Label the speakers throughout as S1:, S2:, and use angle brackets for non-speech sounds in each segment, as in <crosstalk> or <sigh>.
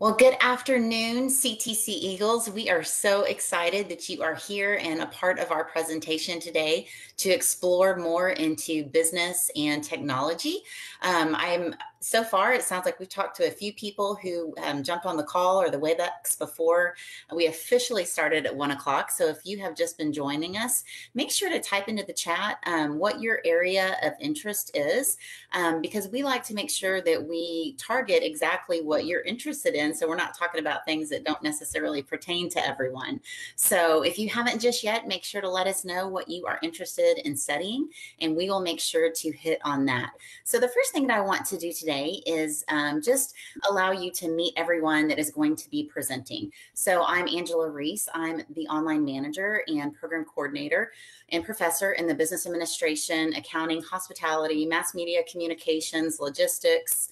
S1: Well, good afternoon, CTC Eagles. We are so excited that you are here and a part of our presentation today to explore more into business and technology. Um, I'm so far, it sounds like we've talked to a few people who um, jumped on the call or the WebEx before we officially started at one o'clock. So if you have just been joining us, make sure to type into the chat um, what your area of interest is, um, because we like to make sure that we target exactly what you're interested in. So we're not talking about things that don't necessarily pertain to everyone. So if you haven't just yet, make sure to let us know what you are interested in studying, and we will make sure to hit on that. So the first thing that I want to do today today is um, just allow you to meet everyone that is going to be presenting. So I'm Angela Reese. I'm the online manager and program coordinator and professor in the business administration, accounting, hospitality, mass media communications, logistics,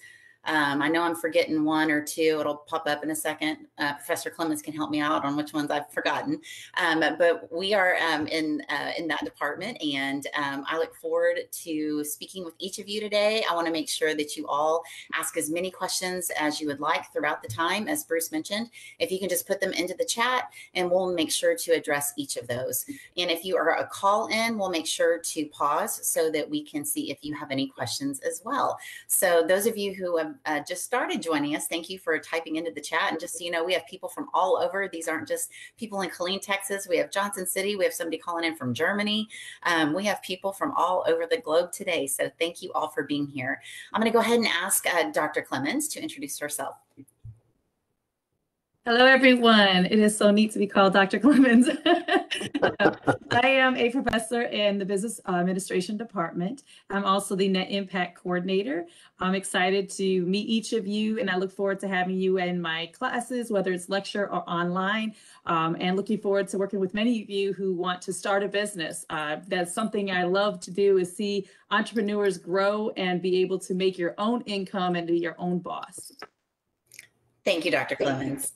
S1: um, I know I'm forgetting one or two. It'll pop up in a second. Uh, Professor Clemens can help me out on which ones I've forgotten. Um, but we are um, in uh, in that department, and um, I look forward to speaking with each of you today. I want to make sure that you all ask as many questions as you would like throughout the time, as Bruce mentioned. If you can just put them into the chat, and we'll make sure to address each of those. And if you are a call in, we'll make sure to pause so that we can see if you have any questions as well. So those of you who have uh, just started joining us, thank you for typing into the chat. And just so you know, we have people from all over. These aren't just people in Killeen, Texas. We have Johnson City. We have somebody calling in from Germany. Um, we have people from all over the globe today. So thank you all for being here. I'm going to go ahead and ask uh, Dr. Clemens to introduce herself.
S2: Hello, everyone. It is so neat to be called Dr. Clemens. <laughs> <laughs> I am a professor in the Business Administration Department. I'm also the Net Impact Coordinator. I'm excited to meet each of you, and I look forward to having you in my classes, whether it's lecture or online, um, and looking forward to working with many of you who want to start a business. Uh, that's something I love to do is see entrepreneurs grow and be able to make your own income and be your own boss.
S1: Thank you, Dr. Clemens.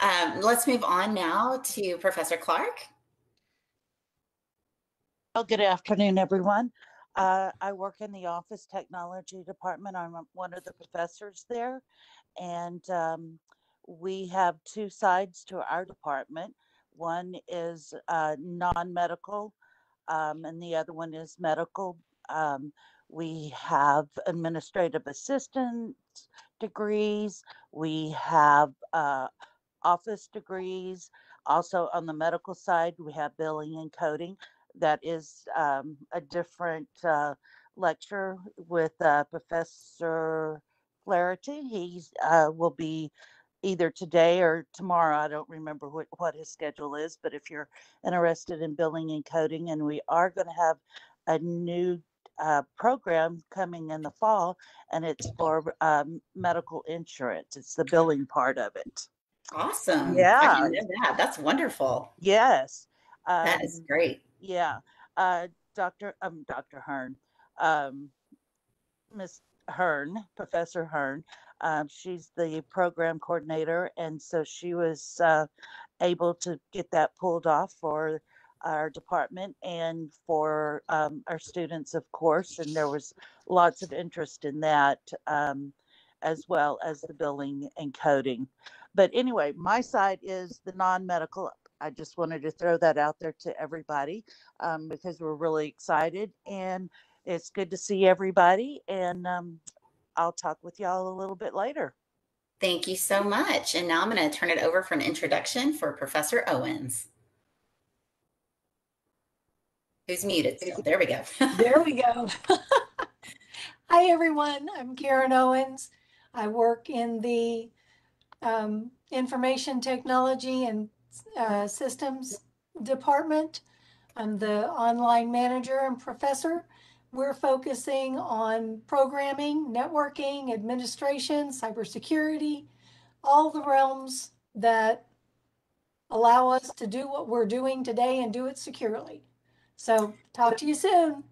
S1: Um, let's move on now to Professor Clark.
S3: Well, good afternoon, everyone. Uh, I work in the Office Technology Department. I'm one of the professors there. And um, we have two sides to our department. One is uh, non-medical, um, and the other one is medical. We have administrative assistants, degrees. We have uh, office degrees. Also, on the medical side, we have billing and coding. That is um, a different uh, lecture with uh, Professor Flaherty. He uh, will be either today or tomorrow. I don't remember what, what his schedule is, but if you're interested in billing and coding, and we are going to have a new uh, program coming in the fall, and it's for um, medical insurance. It's the billing part of it.
S1: Awesome.
S3: Yeah.
S1: that. That's wonderful.
S3: Yes.
S1: Um, that is great.
S3: Yeah. Uh, Dr. Um, Dr. Hearn, um, Miss Hearn, Professor Hearn, um, she's the program coordinator, and so she was uh, able to get that pulled off for our department and for um, our students, of course. And there was lots of interest in that, um, as well as the billing and coding. But anyway, my side is the non medical. I just wanted to throw that out there to everybody um, because we're really excited and it's good to see everybody. And um, I'll talk with y'all a little bit later.
S1: Thank you so much. And now I'm going to turn it over for an introduction for Professor Owens. Who's muted? There we go.
S4: there we go. <laughs> Hi, everyone. I'm Karen Owens. I work in the um, Information Technology and uh, Systems Department. I'm the online manager and professor. We're focusing on programming, networking, administration, cybersecurity, all the realms that allow us to do what we're doing today and do it securely. So talk to you soon.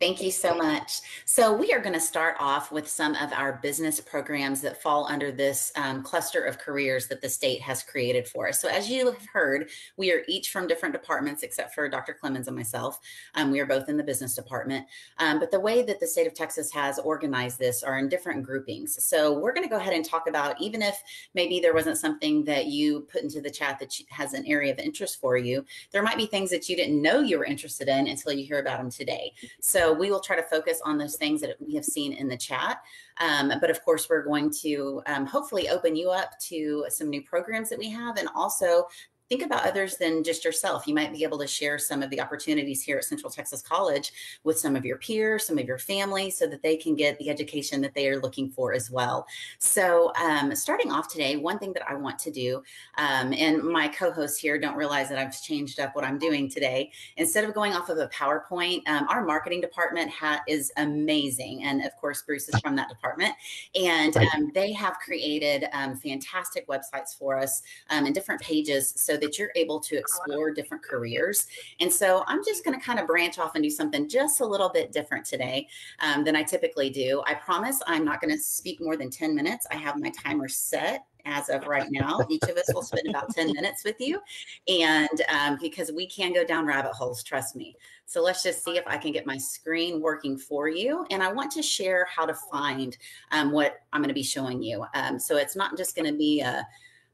S1: Thank you so much. So we are going to start off with some of our business programs that fall under this um, cluster of careers that the state has created for us. So as you have heard, we are each from different departments, except for Dr. Clemens and myself. Um, we are both in the business department. Um, but the way that the state of Texas has organized this are in different groupings. So we're going to go ahead and talk about, even if maybe there wasn't something that you put into the chat that has an area of interest for you, there might be things that you didn't know you were interested in until you hear about them today. So we will try to focus on those things that we have seen in the chat. Um, but of course, we're going to um, hopefully open you up to some new programs that we have and also think about others than just yourself. You might be able to share some of the opportunities here at Central Texas College with some of your peers, some of your family, so that they can get the education that they are looking for as well. So, um, starting off today, one thing that I want to do, um, and my co hosts here don't realize that I've changed up what I'm doing today. Instead of going off of a PowerPoint, um, our marketing department ha- is amazing. And of course, Bruce is from that department. And um, they have created um, fantastic websites for us um, and different pages so that you're able to explore different careers. And so I'm just going to kind of branch off and do something just a little bit different today um, than I typically do. I promise I'm not going to speak more than 10 minutes. I have my timer set as of right now. Each of us will spend about 10 <laughs> minutes with you. And um, because we can go down rabbit holes, trust me. So let's just see if I can get my screen working for you. And I want to share how to find um, what I'm going to be showing you. Um, so it's not just going to be a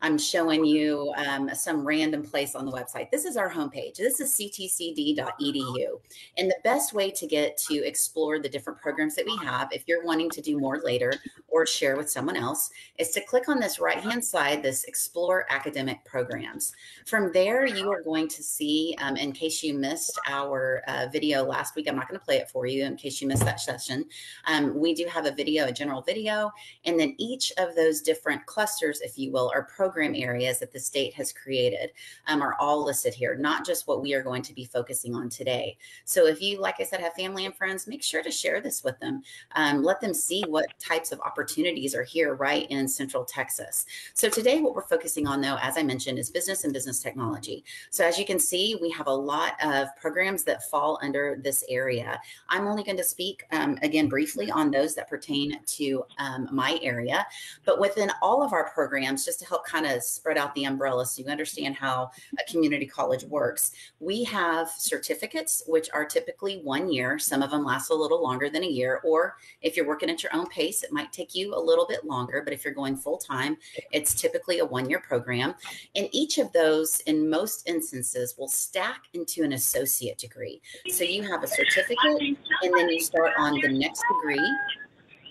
S1: I'm showing you um, some random place on the website. This is our homepage. This is ctcd.edu. And the best way to get to explore the different programs that we have, if you're wanting to do more later or share with someone else, is to click on this right hand side, this Explore Academic Programs. From there, you are going to see, um, in case you missed our uh, video last week, I'm not going to play it for you in case you missed that session. Um, we do have a video, a general video, and then each of those different clusters, if you will, are programs program areas that the state has created um, are all listed here, not just what we are going to be focusing on today. So if you, like I said, have family and friends, make sure to share this with them. Um, let them see what types of opportunities are here right in Central Texas. So today, what we're focusing on, though, as I mentioned, is business and business technology. So as you can see, we have a lot of programs that fall under this area. I'm only going to speak um, again briefly on those that pertain to um, my area, but within all of our programs, just to help kind of spread out the umbrella so you understand how a community college works. We have certificates, which are typically one year. Some of them last a little longer than a year. Or if you're working at your own pace, it might take you a little bit longer. But if you're going full time, it's typically a one year program. And each of those, in most instances, will stack into an associate degree. So you have a certificate and then you start on the next degree.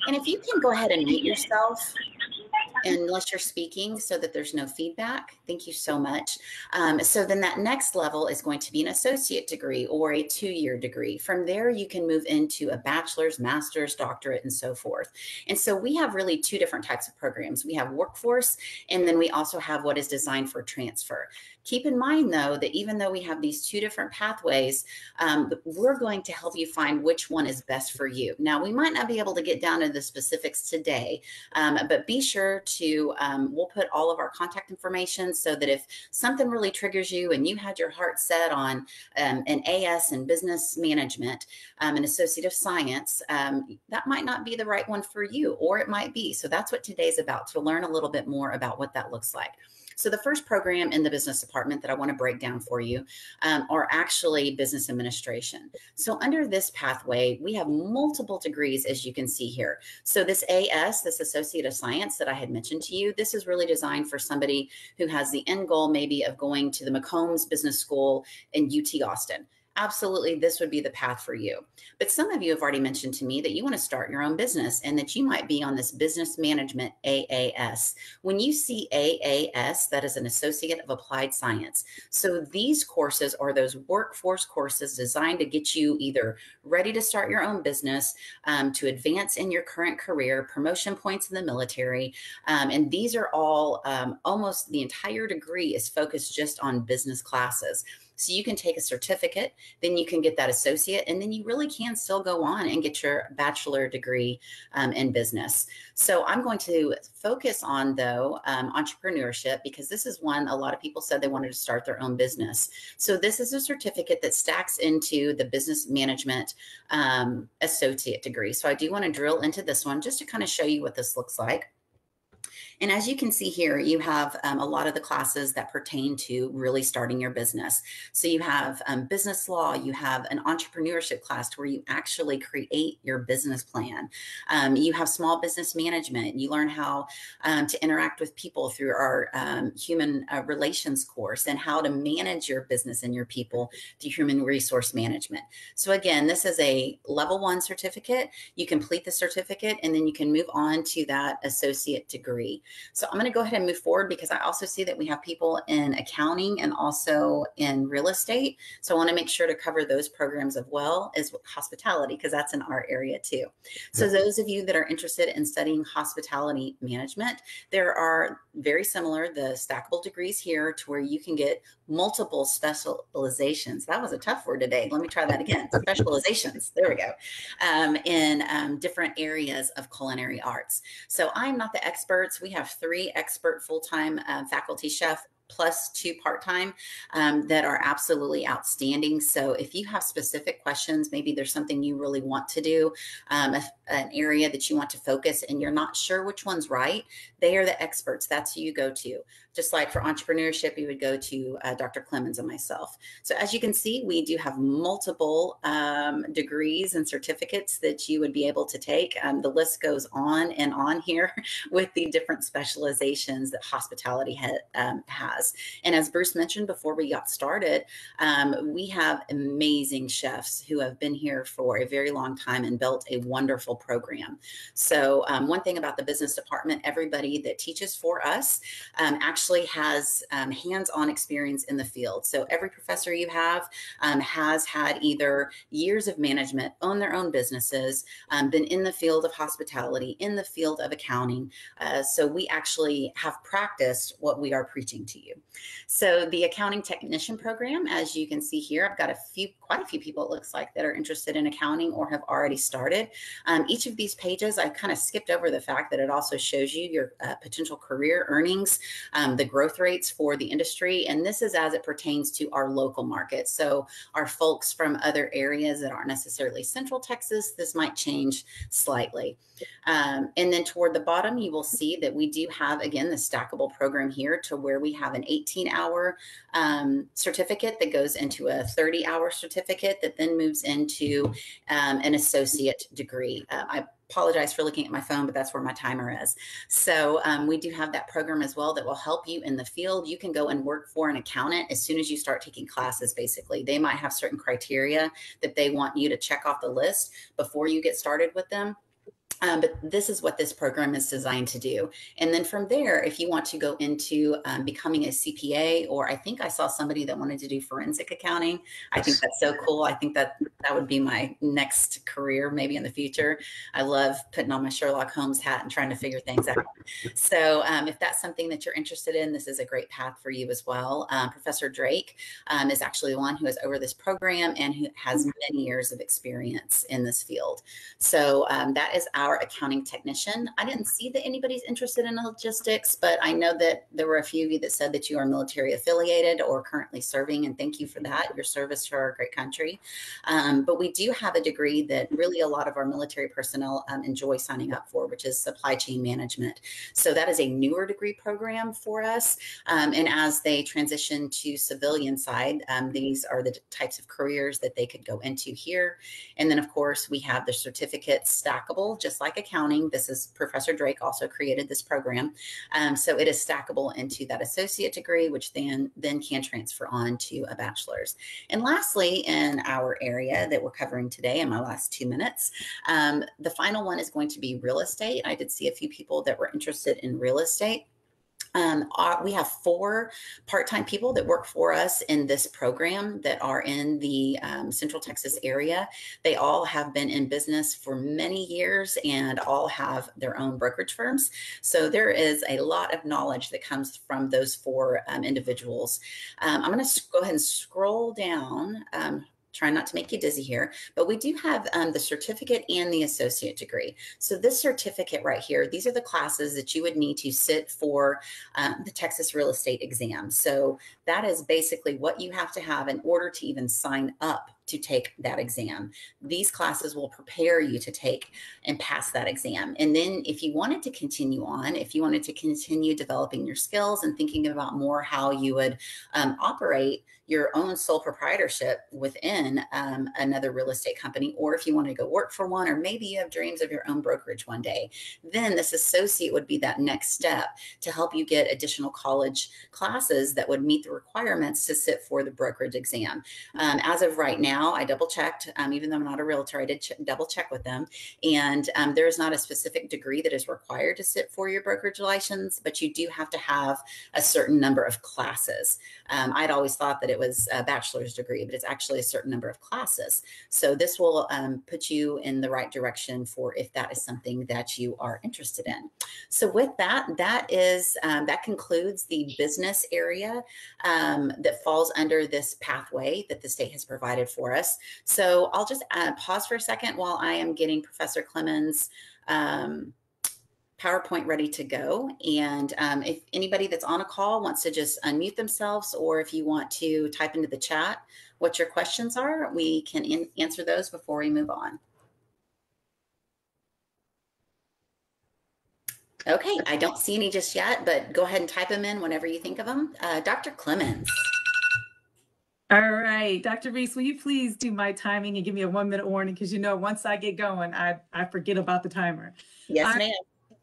S1: And if you can go ahead and mute yourself unless you're speaking so that there's no feedback. Thank you so much. Um, so then that next level is going to be an associate degree or a two-year degree. From there, you can move into a bachelor's, master's, doctorate, and so forth. And so we have really two different types of programs. We have workforce, and then we also have what is designed for transfer. Keep in mind, though, that even though we have these two different pathways, um, we're going to help you find which one is best for you. Now, we might not be able to get down to the specifics today, um, but be sure to, um, we'll put all of our contact information so that if something really triggers you and you had your heart set on um, an AS in business management, um, an associate of science, um, that might not be the right one for you, or it might be. So that's what today's about to learn a little bit more about what that looks like. So the first program in the business department that I want to break down for you um, are actually business administration. So under this pathway, we have multiple degrees, as you can see here. So this AS, this Associate of Science that I had mentioned to you, this is really designed for somebody who has the end goal maybe of going to the McCombs Business School in UT Austin absolutely this would be the path for you. But some of you have already mentioned to me that you want to start your own business and that you might be on this business management AAS. When you see AAS, that is an associate of applied science. So these courses are those workforce courses designed to get you either ready to start your own business, um, to advance in your current career, promotion points in the military. Um, and these are all um, almost the entire degree is focused just on business classes. So you can take a certificate, then you can get that associate, and then you really can still go on and get your bachelor degree um, in business. So I'm going to focus on, though, um, entrepreneurship because this is one a lot of people said they wanted to start their own business. So this is a certificate that stacks into the business management um, associate degree. So I do want to drill into this one just to kind of show you what this looks like. And as you can see here, you have um, a lot of the classes that pertain to really starting your business. So you have um, business law, you have an entrepreneurship class where you actually create your business plan. Um, you have small business management. You learn how um, to interact with people through our um, human uh, relations course and how to manage your business and your people through human resource management. So again, this is a level one certificate. You complete the certificate and then you can move on to that associate degree. So I'm going to go ahead and move forward because I also see that we have people in accounting and also in real estate. So I want to make sure to cover those programs as well as hospitality because that's in our area too. So those of you that are interested in studying hospitality management, there are very similar the stackable degrees here to where you can get multiple specializations. That was a tough word today. Let me try that again. <laughs> Specializations. There we go. Um, in um, different areas of culinary arts. So I'm not the experts. We have three expert full-time uh, faculty chef plus two part-time um, that are absolutely outstanding. So if you have specific questions maybe there's something you really want to do um, an area that you want to focus and you're not sure which one's right they are the experts. That's who you go to just like for entrepreneurship you would go to uh, dr clemens and myself so as you can see we do have multiple um, degrees and certificates that you would be able to take um, the list goes on and on here <laughs> with the different specializations that hospitality ha- um, has. And as Bruce mentioned before we got started, um, we have amazing chefs who have been here for a very long time and built a wonderful program. So, um, one thing about the business department, everybody that teaches for us um, actually has um, hands on experience in the field. So, every professor you have um, has had either years of management, own their own businesses, um, been in the field of hospitality, in the field of accounting. Uh, so, we actually have practiced what we are preaching to you you. So the accounting technician program, as you can see here, I've got a few, quite a few people it looks like that are interested in accounting or have already started. Um, each of these pages, I kind of skipped over the fact that it also shows you your uh, potential career earnings, um, the growth rates for the industry. And this is as it pertains to our local market. So our folks from other areas that aren't necessarily central Texas, this might change slightly. Um, and then toward the bottom, you will see that we do have, again, the stackable program here to where we have an 18 hour um, certificate that goes into a 30 hour certificate that then moves into um, an associate degree. Uh, I apologize for looking at my phone, but that's where my timer is. So um, we do have that program as well that will help you in the field. You can go and work for an accountant as soon as you start taking classes, basically. They might have certain criteria that they want you to check off the list before you get started with them. Um, but this is what this program is designed to do. And then from there, if you want to go into um, becoming a CPA, or I think I saw somebody that wanted to do forensic accounting. I think that's so cool. I think that that would be my next career, maybe in the future. I love putting on my Sherlock Holmes hat and trying to figure things out. So um, if that's something that you're interested in, this is a great path for you as well. Um, Professor Drake um, is actually the one who is over this program and who has many years of experience in this field. So um, that is our accounting technician. I didn't see that anybody's interested in logistics, but I know that there were a few of you that said that you are military affiliated or currently serving, and thank you for that, your service to our great country. Um, but we do have a degree that really a lot of our military personnel um, enjoy signing up for, which is supply chain management. So that is a newer degree program for us. Um, and as they transition to civilian side, um, these are the types of careers that they could go into here. And then, of course, we have the certificates stackable, just like accounting. This is Professor Drake also created this program. Um, so it is stackable into that associate degree, which then, then can transfer on to a bachelor's. And lastly, in our area that we're covering today in my last two minutes, um, the final one is going to be real estate. I did see a few people that were interested in real estate. Um, uh, we have four part-time people that work for us in this program that are in the um, Central Texas area. They all have been in business for many years and all have their own brokerage firms. So there is a lot of knowledge that comes from those four um, individuals. Um, I'm going to go ahead and scroll down. Trying not to make you dizzy here, but we do have um, the certificate and the associate degree. So this certificate right here, these are the classes that you would need to sit for um, the Texas real estate exam. So that is basically what you have to have in order to even sign up to take that exam. These classes will prepare you to take and pass that exam. And then if you wanted to continue on, if you wanted to continue developing your skills and thinking about more how you would um, operate your own sole proprietorship within um, another real estate company, or if you want to go work for one, or maybe you have dreams of your own brokerage one day, then this associate would be that next step to help you get additional college classes that would meet the requirements to sit for the brokerage exam. Um, as of right now, I double checked, um, even though I'm not a realtor, I did ch- double check with them. And um, there is not a specific degree that is required to sit for your brokerage license, but you do have to have a certain number of classes. Um, I'd always thought that it was a bachelor's degree, but it's actually a certain number of classes. So this will um, put you in the right direction for if that is something that you are interested in. So with that, that is um, that concludes the business area um, that falls under this pathway that the state has provided for us. So I'll just uh, pause for a second while I am getting Professor Clemens. Um, PowerPoint ready to go. And um, if anybody that's on a call wants to just unmute themselves, or if you want to type into the chat what your questions are, we can in- answer those before we move on. Okay, I don't see any just yet, but go ahead and type them in whenever you think of them. Uh, Dr. Clemens.
S2: All right, Dr. Reese, will you please do my timing and give me a one minute warning? Because you know, once I get going, I, I forget about the timer.
S1: Yes, ma'am.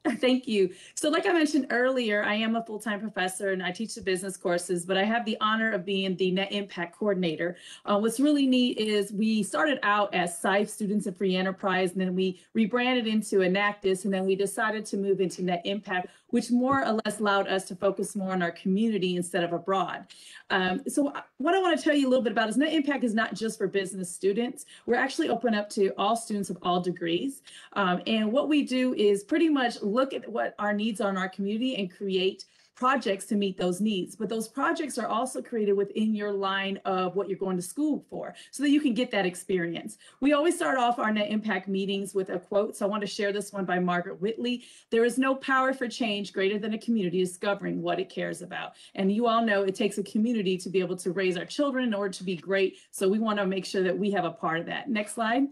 S1: <laughs>
S2: Thank you. So, like I mentioned earlier, I am a full time professor and I teach the business courses, but I have the honor of being the Net Impact Coordinator. Uh, what's really neat is we started out as SIFE, Students in Free Enterprise, and then we rebranded into Enactus, and then we decided to move into Net Impact, which more or less allowed us to focus more on our community instead of abroad. Um, so, uh, what I want to tell you a little bit about is Net Impact is not just for business students. We're actually open up to all students of all degrees. Um, and what we do is pretty much look at what our needs are in our community and create projects to meet those needs. But those projects are also created within your line of what you're going to school for so that you can get that experience. We always start off our net impact meetings with a quote. So I want to share this one by Margaret Wheatley. There is no power for change greater than a community discovering what it cares about. And you all know it takes a community to be able to raise our children in order to be great. So we want to make sure that we have a part of that. Next slide.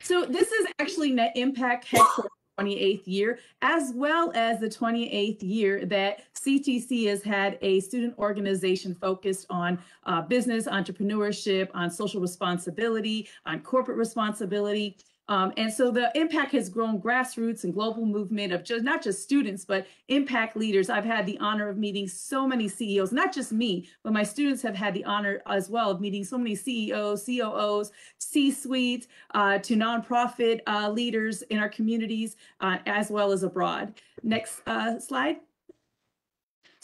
S2: So this is actually Net Impact headquarters 28th year, as well as the 28th year that CTC has had a student organization focused on uh, business, entrepreneurship, on social responsibility, on corporate responsibility. Um, and so the impact has grown grassroots and global movement of just not just students, but impact leaders. I've had the honor of meeting so many CEOs, not just me, but my students have had the honor as well of meeting so many CEOs, COOs, C-suite, uh, to nonprofit uh, leaders in our communities, uh, as well as abroad. Next uh, slide.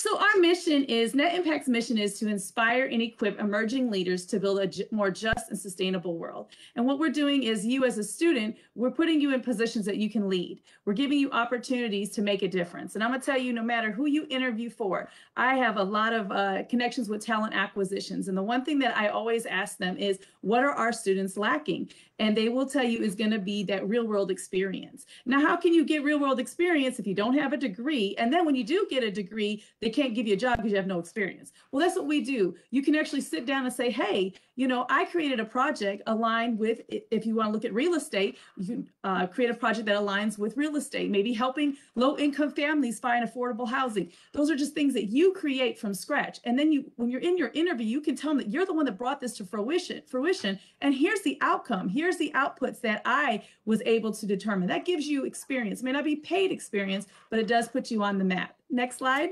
S2: So our mission is Net Impact's mission is to inspire and equip emerging leaders to build a more just and sustainable world. And what we're doing is you as a student, we're putting you in positions that you can lead. We're giving you opportunities to make a difference. And I'm gonna tell you, no matter who you interview for, I have a lot of uh, connections with talent acquisitions. And the one thing that I always ask them is, what are our students lacking? And they will tell you is going to be that real world experience. Now, how can you get real world experience if you don't have a degree? And then when you do get a degree, they can't give you a job because you have no experience. Well, that's what we do. You can actually sit down and say, hey, you know, I created a project aligned with, if you want to look at real estate, you can uh, create a project that aligns with real estate, maybe helping low income families find affordable housing. Those are just things that you create from scratch. And then you, when you're in your interview, you can tell them that you're the one that brought this to fruition, fruition. And here's the outcome. Here's the outputs that I was able to determine. That gives you experience. It may not be paid experience, but it does put you on the map. Next slide.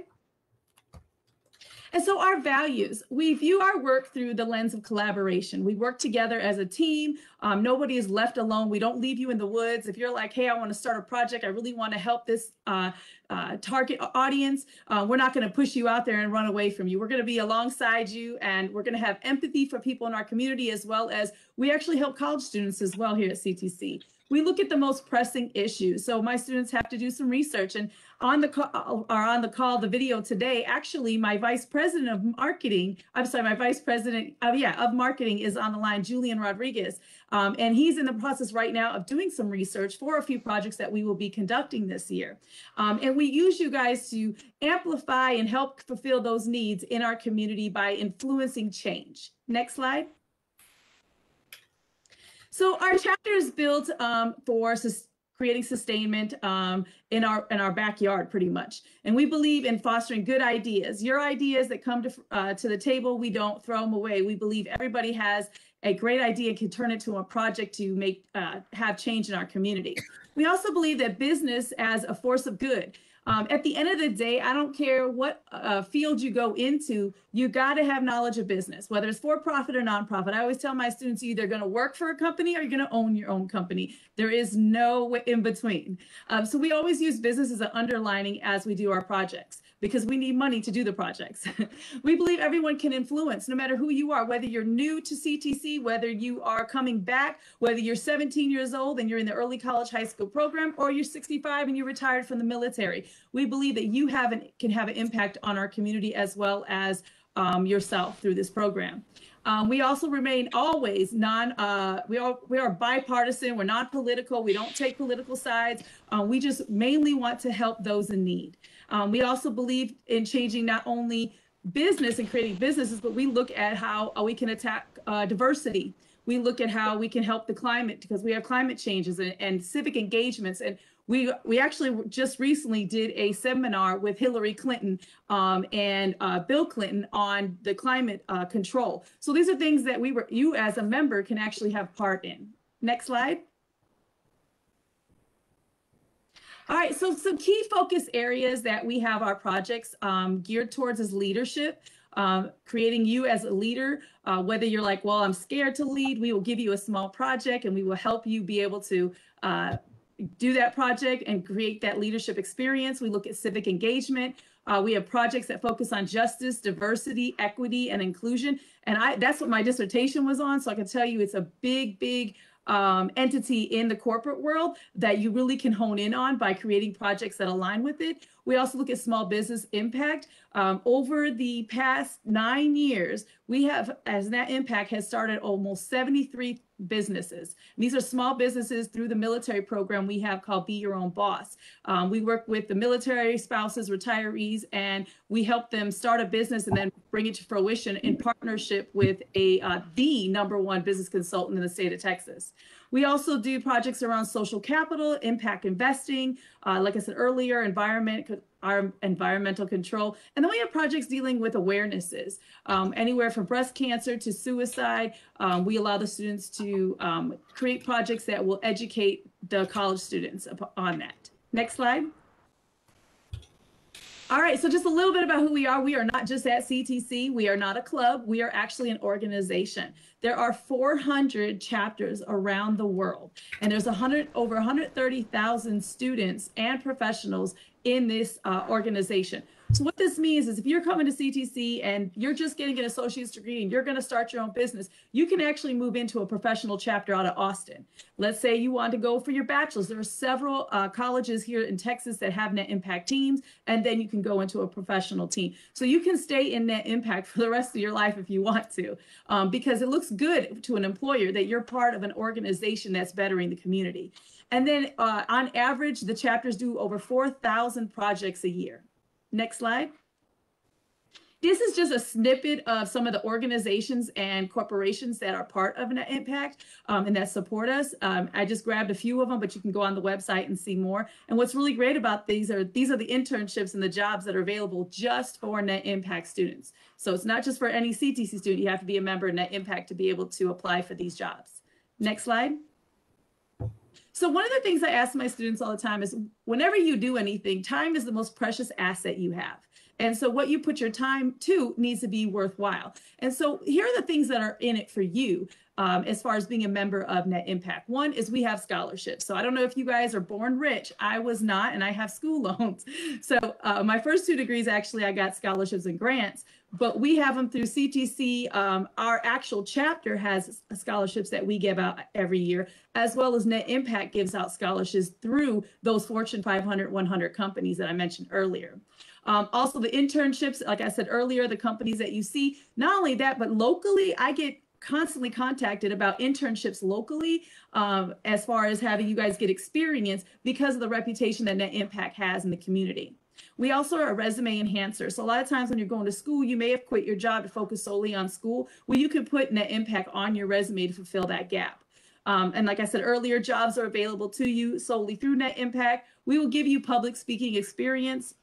S2: And so our values, we view our work through the lens of collaboration. We work together as a team. Um, nobody is left alone. We don't leave you in the woods. If you're like, hey, I want to start a project, I really want to help this uh, uh, target audience, uh, we're not going to push you out there and run away from you. We're going to be alongside you and we're going to have empathy for people in our community as well as we actually help college students as well here at CTC we look at the most pressing issues. So my students have to do some research. And on the call, or on the call, the video today, actually, my vice president of marketing, I'm sorry, my vice president of yeah of marketing is on the line, Julian Rodriguez, um, and he's in the process right now of doing some research for a few projects that we will be conducting this year. Um, and we use you guys to amplify and help fulfill those needs in our community by influencing change. Next slide. So our chapter is built um, for creating sustainment um, in our in our backyard, pretty much. And we believe in fostering good ideas. Your ideas that come to uh, to the table, we don't throw them away. We believe everybody has a great idea and can turn it to a project to make uh, have change in our community. We also believe that business as a force of good. Um, at the end of the day, I don't care what uh, field you go into, you got to have knowledge of business, whether it's for profit or nonprofit. I always tell my students, you're either going to work for a company or you're going to own your own company. There is no in between. Um, so we always use business as an underlining as we do our projects because we need money to do the projects. <laughs> we believe everyone can influence, no matter who you are, whether you're new to CTC, whether you are coming back, whether you're 17 years old and you're in the early college high school program, or you're 65 and you're retired from the military. We believe that you have an, can have an impact on our community as well as um, yourself through this program. Um, we also remain always non, uh, we are, we are bipartisan, we're not political, we don't take political sides. Uh, we just mainly want to help those in need. Um, we also believe in changing not only business and creating businesses, but we look at how we can attack uh, diversity. We look at how we can help the climate because we have climate changes and, and civic engagements and we we actually just recently did a seminar with Hillary Clinton um, and uh, Bill Clinton on the climate uh, control. So these are things that we were you as a member can actually have part in. Next slide. All right, so some key focus areas that we have our projects um, geared towards is leadership. Um, creating you as a leader, uh, whether you're like, well, I'm scared to lead, we will give you a small project and we will help you be able to uh, do that project and create that leadership experience. We look at civic engagement. Uh, we have projects that focus on justice, diversity, equity, and inclusion. And I that's what my dissertation was on. So I can tell you it's a big, big um, entity in the corporate world that you really can hone in on by creating projects that align with it. We also look at small business impact. Um, over the past nine years, we have, as Net Impact has started almost 73 businesses. And these are small businesses through the military program we have called Be Your Own Boss. Um, we work with the military spouses, retirees, and we help them start a business and then bring it to fruition in partnership with a uh, the number one business consultant in the state of Texas. We also do projects around social capital, impact investing, uh, like I said earlier, environment, our environmental control. And then we have projects dealing with awarenesses, um, anywhere from breast cancer to suicide. Um, we allow the students to um, create projects that will educate the college students on that. Next slide. All right, so just a little bit about who we are. We are not just at CTC. We are not a club. We are actually an organization. There are 400 chapters around the world, and there's 100 over 130,000 students and professionals in this uh, organization. So what this means is if you're coming to CTC and you're just getting an associate's degree and you're going to start your own business, you can actually move into a professional chapter out of Austin. Let's say you want to go for your bachelor's. There are several uh, colleges here in Texas that have net impact teams, and then you can go into a professional team. So you can stay in net impact <laughs> for the rest of your life if you want to, um, because it looks good to an employer that you're part of an organization that's bettering the community. And then uh, on average, the chapters do over 4,000 projects a year. Next slide. This is just a snippet of some of the organizations and corporations that are part of Net Impact um, and that support us. Um, I just grabbed a few of them, but you can go on the website and see more. And what's really great about these are these are the internships and the jobs that are available just for Net Impact students. So it's not just for any CTC student. You have to be a member of Net Impact to be able to apply for these jobs. Next slide. So one of the things I ask my students all the time is whenever you do anything, time is the most precious asset you have. And so what you put your time to needs to be worthwhile. And so here are the things that are in it for you um, as far as being a member of Net Impact. One is we have scholarships. So I don't know if you guys are born rich. I was not, and I have school <laughs> loans. So uh, my first two degrees, actually, I got scholarships and grants, but we have them through CTC. Um, our actual chapter has scholarships that we give out every year, as well as Net Impact gives out scholarships through those Fortune 500, 100 companies that I mentioned earlier. Um, also, the internships, like I said earlier, the companies that you see, not only that, but locally, I get constantly contacted about internships locally um, as far as having you guys get experience because of the reputation that Net Impact has in the community. We also are a resume enhancer. So a lot of times when you're going to school, you may have quit your job to focus solely on school. Well, you can put Net Impact on your resume to fulfill that gap. Um, and like I said earlier, jobs are available to you solely through Net Impact. We will give you public speaking experience.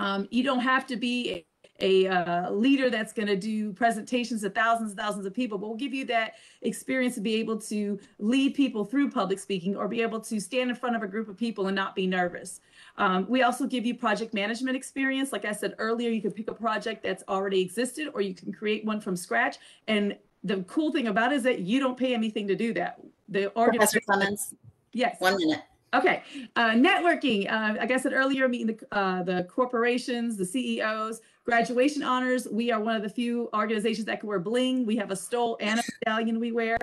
S2: Um, you don't have to be a uh, leader that's going to do presentations to thousands and thousands of people, but we'll give you that experience to be able to lead people through public speaking or be able to stand in front of a group of people and not be nervous. Um, we also give you project management experience. Like I said earlier, you can pick a project that's already existed or you can create one from scratch. And the cool thing about it is that you don't pay anything to do that. The
S1: Professor Clemens.
S2: Yes.
S1: One minute.
S2: Okay, uh, networking. Uh, like I said earlier, meeting the, uh, the corporations, the CEOs, graduation honors. We are one of the few organizations that can wear bling. We have a stole and a medallion we wear.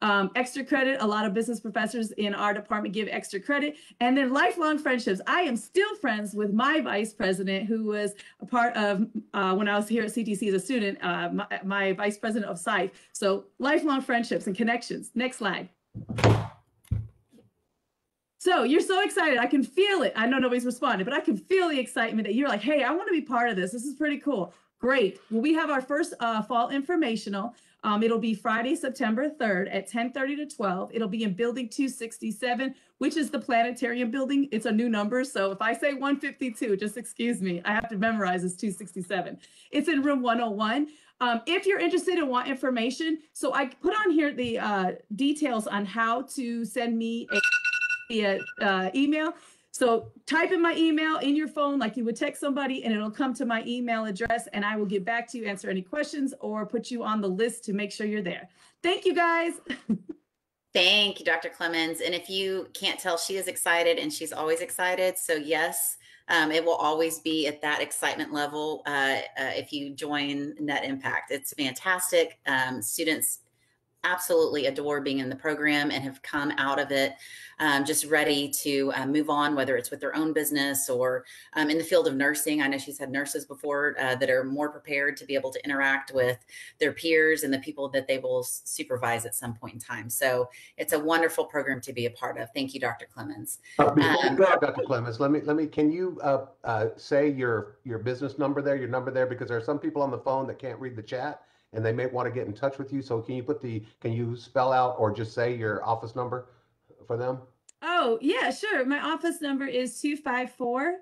S2: Um, extra credit. A lot of business professors in our department give extra credit. And then lifelong friendships. I am still friends with my vice president, who was a part of uh, when I was here at CTC as a student, uh, my, my vice president of SIFE. So lifelong friendships and connections. Next slide. So you're so excited. I can feel it. I know nobody's responded, but I can feel the excitement that you're like, hey, I want to be part of this. This is pretty cool. Great. Well, we have our first uh, fall informational. Um, it'll be Friday, September 3rd at 10:30 to 12. It'll be in Building 267, which is the planetarium building. It's a new number, so if I say 152, just excuse me. I have to memorize this 267. It's in room 101. Um, if you're interested and want information, so I put on here the uh, details on how to send me a via uh, email. So type in my email in your phone like you would text somebody and it'll come to my email address and I will get back to you, answer any questions or put you on the list to make sure you're there. Thank you guys. <laughs>
S1: Thank you, Dr. Clemens. And if you can't tell, she is excited and she's always excited. So yes, um, it will always be at that excitement level uh, uh, if you join Net Impact. It's fantastic. Um, students absolutely adore being in the program and have come out of it um, just ready to uh, move on, whether it's with their own business or um, in the field of nursing. I know she's had nurses before uh, that are more prepared to be able to interact with their peers and the people that they will supervise at some point in time. So it's a wonderful program to be a part of. Thank you, Dr. Clemens.
S5: Uh, before um, go, Dr. Clemens, let me let me. Can you uh, uh, say your your business number there, your number there, because there are some people on the phone that can't read the chat and they may want to get in touch with you. So can you put the, can you spell out or just say your office number for them?
S2: Oh, yeah, sure. My office number is 254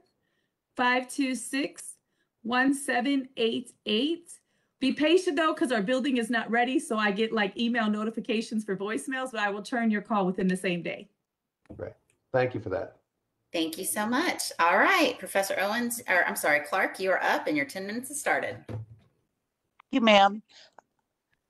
S2: 526 1788. Be patient though, because our building is not ready. So I get like email notifications for voicemails, but I will turn your call within the same day.
S5: Great. Thank you for that.
S1: Thank you so much. All right, Professor Owens, or I'm sorry, Clark, you are up and your 10 minutes has started
S3: you, ma'am.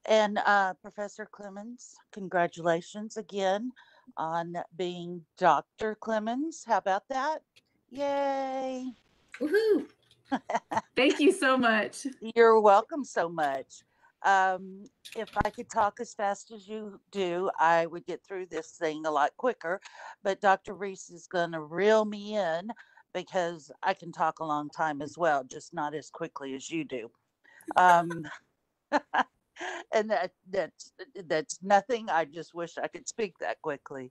S3: And uh, Professor Clemens, congratulations again on being Dr. Clemens. How about that? Yay!
S1: Woohoo! <laughs>
S2: Thank you so much.
S3: You're welcome so much. Um, if I could talk as fast as you do, I would get through this thing a lot quicker. But Dr. Reese is going to reel me in because I can talk a long time as well, just not as quickly as you do. Um, <laughs> and that that's that's nothing. I just wish I could speak that quickly.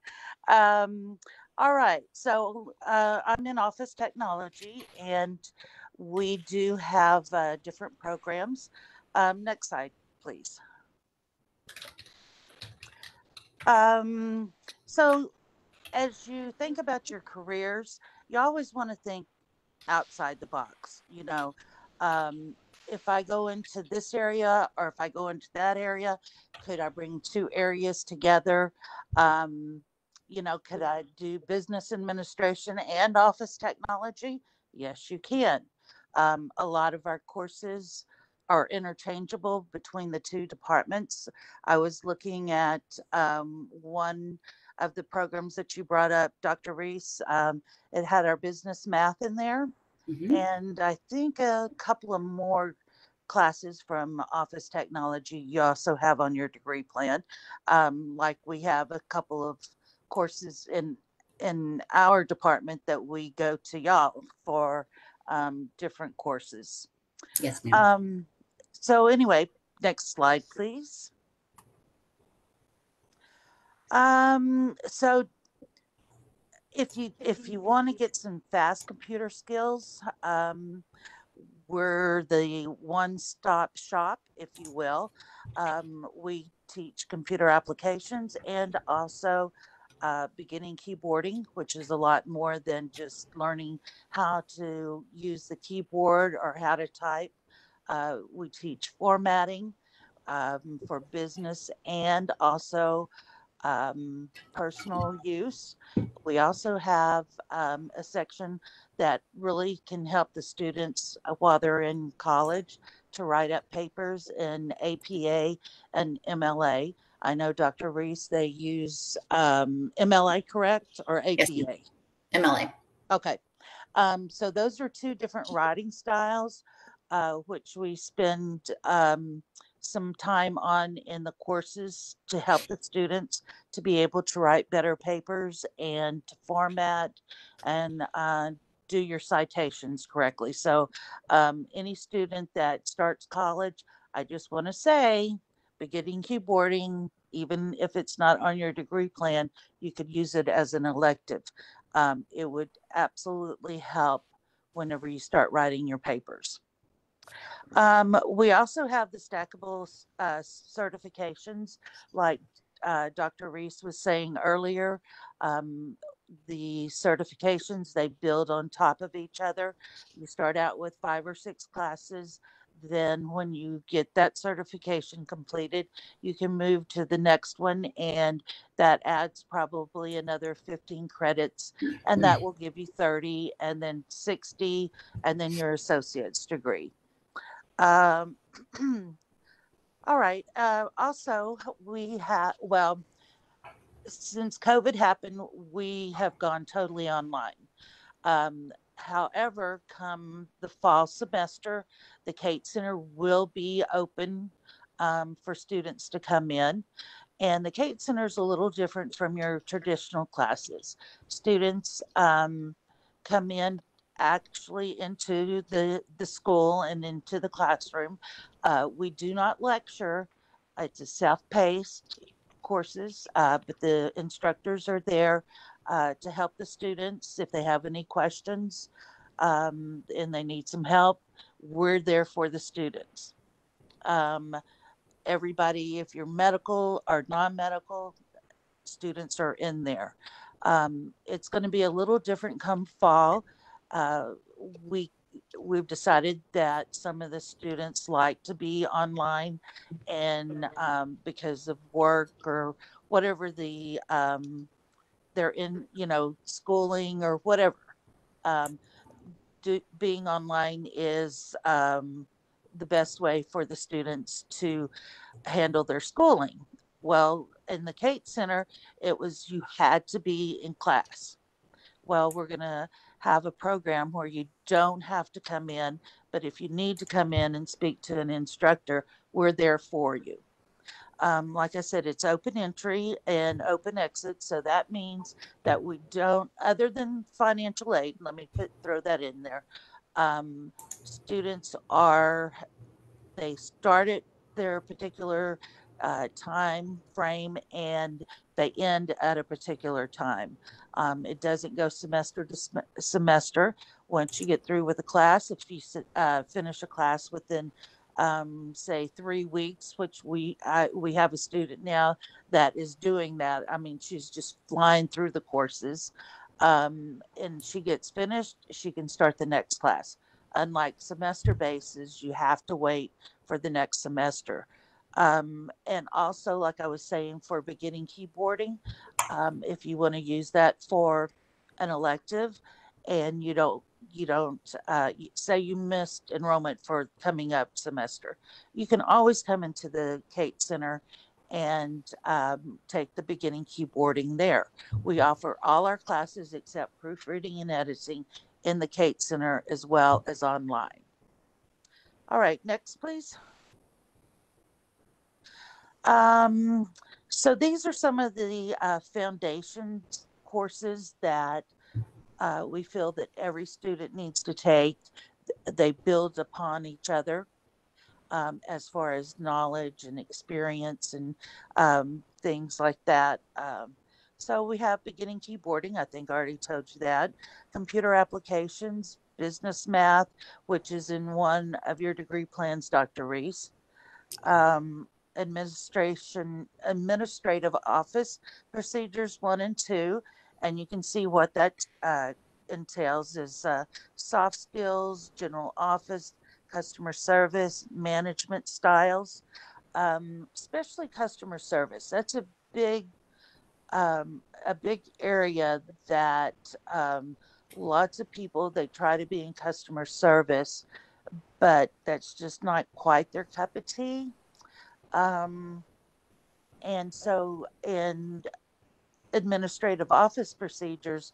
S3: Um, all right, so uh, I'm in office technology, and we do have uh, different programs. Um, next slide, please. Um, so, as you think about your careers, you always want to think outside the box. You know, um, if I go into this area or if I go into that area? Could I bring two areas together? Um, you know, could I do business administration and office technology? Yes, you can. Um, a lot of our courses are interchangeable between the two departments. I was looking at um, one of the programs that you brought up, Dr. Reese. Um, it had our business math in there,
S1: Mhm.
S3: and I think a couple of more classes from office technology you also have on your degree plan. Um, like we have a couple of courses in in our department that we go to y'all for um, different courses.
S1: Yes, ma'am.
S3: Um, so anyway, next slide, please. Um, so if you if you want to get some fast computer skills, um, we're the one-stop shop, if you will. Um, we teach computer applications and also uh, beginning keyboarding, which is a lot more than just learning how to use the keyboard or how to type. Uh, we teach formatting um, for business and also um, personal use. We also have um, a section that really can help the students uh, while they're in college to write up papers in APA and MLA. I know Dr. Reese, they use um, MLA, correct? Or APA?
S1: ma'am. MLA.
S3: Okay. Um, so those are two different writing styles, uh, which we spend um, some time on in the courses to help the students to be able to write better papers and to format and uh, do your citations correctly. So um, any student that starts college, I just want to say, beginning keyboarding, even if it's not on your degree plan, you could use it as an elective um, it would absolutely help whenever you start writing your papers. Um, we also have the stackable uh, certifications, like uh, Dr. Reese was saying earlier. Um, the certifications they build on top of each other. You start out with five or six classes. Then, when you get that certification completed, you can move to the next one, and that adds probably another 15 credits and that will give you 30 and then 60 and then your associate's degree um, <clears throat> all right uh, also we have well since covid happened we have gone totally online um, however come the fall semester the kate center will be open um, for students to come in and the Kate Center is a little different from your traditional classes. Students um, come in actually into the, the school and into the classroom. Uh, we do not lecture. It's a self-paced courses, uh, but the instructors are there uh, to help the students if they have any questions um, and they need some help. We're there for the students. Um, everybody, if you're medical or non-medical, students are in there. Um, it's going to be a little different come fall. Uh, we we've decided that some of the students like to be online, and um, because of work or whatever the um, they're in, you know, schooling or whatever. Um, do, being online is um, the best way for the students to handle their schooling. Well, in the Kate Center, it was you had to be in class. Well, we're going to have a program where you don't have to come in, but if you need to come in and speak to an instructor, we're there for you. Um, like I said, it's open entry and open exit. So that means that we don't, other than financial aid, let me put, throw that in there. Um, students are, they started their particular uh, time frame and they end at a particular time. Um, it doesn't go semester to sem- semester. Once you get through with a class, if you uh, finish a class within um, say three weeks, which we I, we have a student now that is doing that. I mean, she's just flying through the courses, um, and she gets finished, she can start the next class. Unlike semester bases, you have to wait for the next semester. Um, and also, like I was saying, for beginning keyboarding, um, if you want to use that for an elective and you don't you don't uh, say you missed enrollment for coming up semester. You can always come into the Kate Center and um, take the beginning keyboarding there. We offer all our classes except proofreading and editing in the Kate Center as well as online. All right, next, please. Um, so these are some of the uh, foundation courses that uh, we feel that every student needs to take. They build upon each other um, as far as knowledge and experience and um, things like that. Um, so we have beginning keyboarding. I think I already told you that. Computer applications, business math, which is in one of your degree plans, Dr. Reese. Um, administration, administrative office procedures one and two, and you can see what that uh, entails is uh, soft skills, general office, customer service, management styles, um, especially customer service. That's a big, um, a big area that um, lots of people they try to be in customer service, but that's just not quite their cup of tea. Um, and so in administrative office procedures,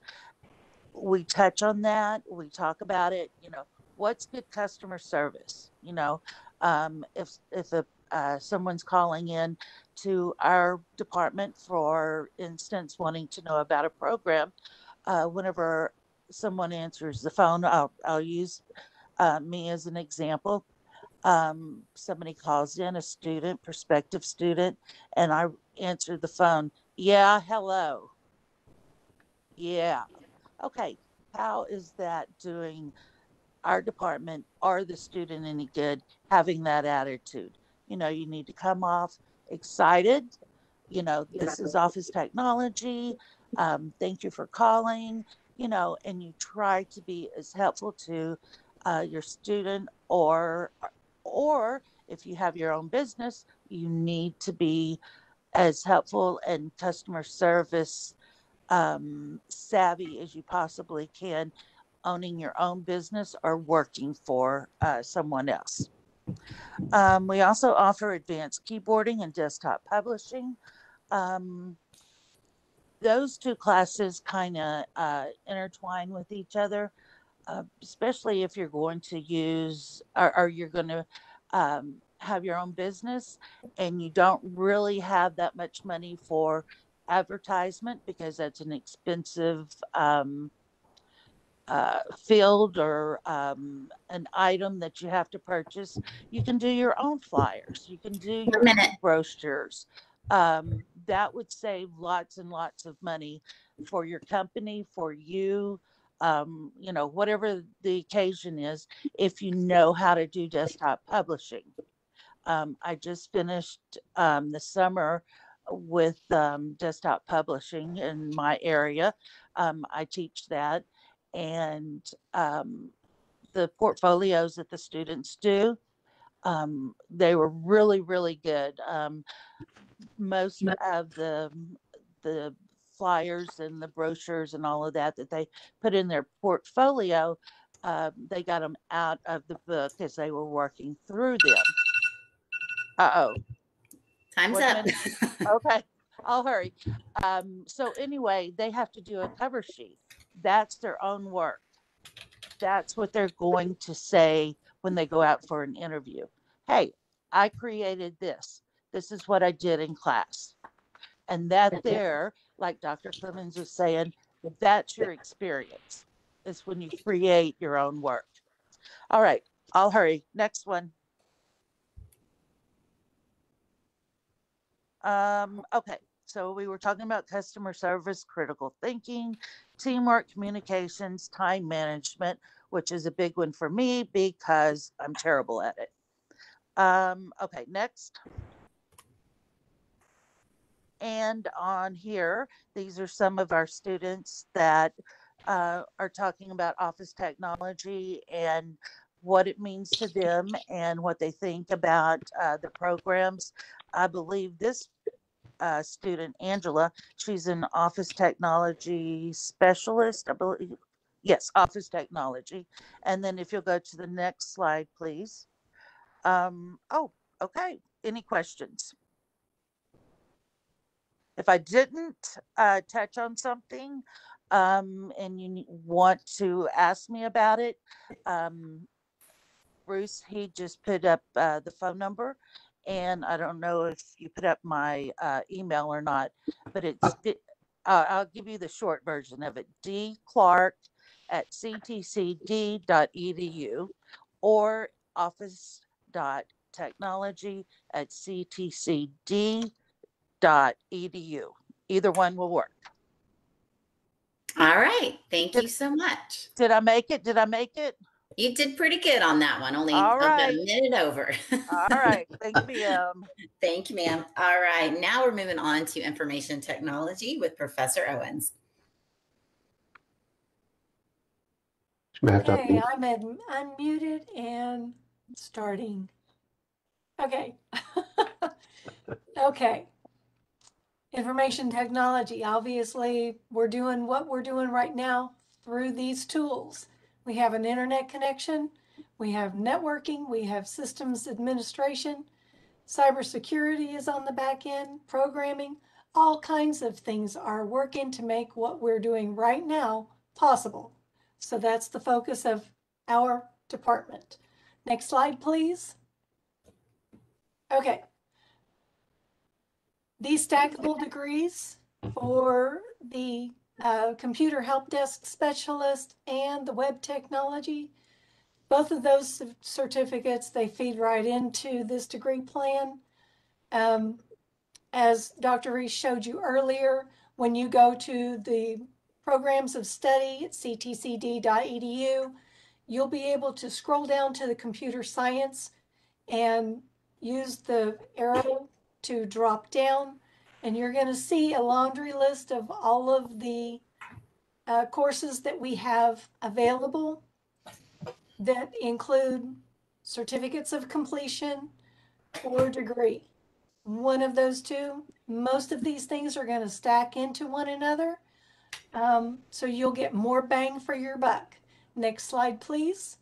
S3: we touch on that. We talk about it. You know, what's good customer service? You know, um, if if a uh, someone's calling in to our department, for instance, wanting to know about a program, uh, whenever someone answers the phone, I'll I'll use uh, me as an example. Um, somebody calls in, a student, prospective student, and I answer the phone. Yeah, hello. Yeah. Okay. How is that doing our department or the student any good having that attitude? You know, you need to come off excited. You know, this is office technology. Um, thank you for calling. You know, and you try to be as helpful to uh, your student or or if you have your own business, you need to be as helpful and customer service um, savvy as you possibly can, owning your own business or working for uh, someone else. Um, we also offer advanced keyboarding and desktop publishing. Um, those two classes kind of uh, intertwine with each other, uh, especially if you're going to use or, or you're going to um, have your own business and you don't really have that much money for advertisement because that's an expensive um, uh, field or um, an item that you have to purchase. You can do your own flyers. You can do your
S1: minute.
S3: brochures. Um, that would save lots and lots of money for your company, for you, um, you know, whatever the occasion is, if you know how to do desktop publishing. Um, I just finished um, the summer with um, desktop publishing in my area. Um, I teach that, and um, the portfolios that the students do, um, they were really, really good. Um, most of the the flyers and the brochures and all of that that they put in their portfolio, uh, they got them out of the book as they were working through them. Uh oh.
S1: Time's up. <laughs>
S3: Okay, I'll hurry. Um, so anyway, they have to do a cover sheet. That's their own work. That's what they're going to say when they go out for an interview. Hey, I created this. This is what I did in class. And that there, like Dr. Clemens was saying, that's your experience. It's when you create your own work. All right, I'll hurry. Next one. Um, okay, so we were talking about customer service, critical thinking, teamwork, communications, time management, which is a big one for me because I'm terrible at it. Um, okay, next. And on here, these are some of our students that uh, are talking about office technology and what it means to them and what they think about uh, the programs. I believe this uh, student, Angela, she's an office technology specialist. I believe, yes, office technology. And then if you'll go to the next slide, please. Um, oh, okay. Any questions? If I didn't uh, touch on something um, and you ne- want to ask me about it, um, Bruce, he just put up uh, the phone number. And I don't know if you put up my uh, email or not, but it's, di- uh, I'll give you the short version of it. D Clark at ctcd.edu or office dot technology at ctcd dot edu. Either one will work.
S1: All right. Thank you so much.
S3: Did I make it? Did I make it?
S1: You did pretty good on that one. Only
S3: All
S1: about
S3: right.
S1: a minute over.
S3: All right. <laughs> Thank you, ma'am.
S1: Thank you, ma'am. All right. Now we're moving on to information technology with Professor Owens.
S5: You may have to
S4: Okay. I'm un- unmuted and starting. Okay. <laughs> Okay. Information technology, obviously, we're doing what we're doing right now through these tools. We have an internet connection, we have networking, we have systems administration, cybersecurity is on the back end, programming, all kinds of things are working to make what we're doing right now possible. So that's the focus of our department. Next slide, please. Okay. These stackable degrees for the uh, computer help desk specialist and the web technology, both of those certificates, they feed right into this degree plan. Um, as Dr. Reese showed you earlier, when you go to the programs of study at ctcd.edu, you'll be able to scroll down to the computer science and use the arrow to drop down. And you're going to see a laundry list of all of the uh, courses that we have available that include certificates of completion or degree. One of those two, most of these things are going to stack into one another. Um, so you'll get more bang for your buck. Next slide, please.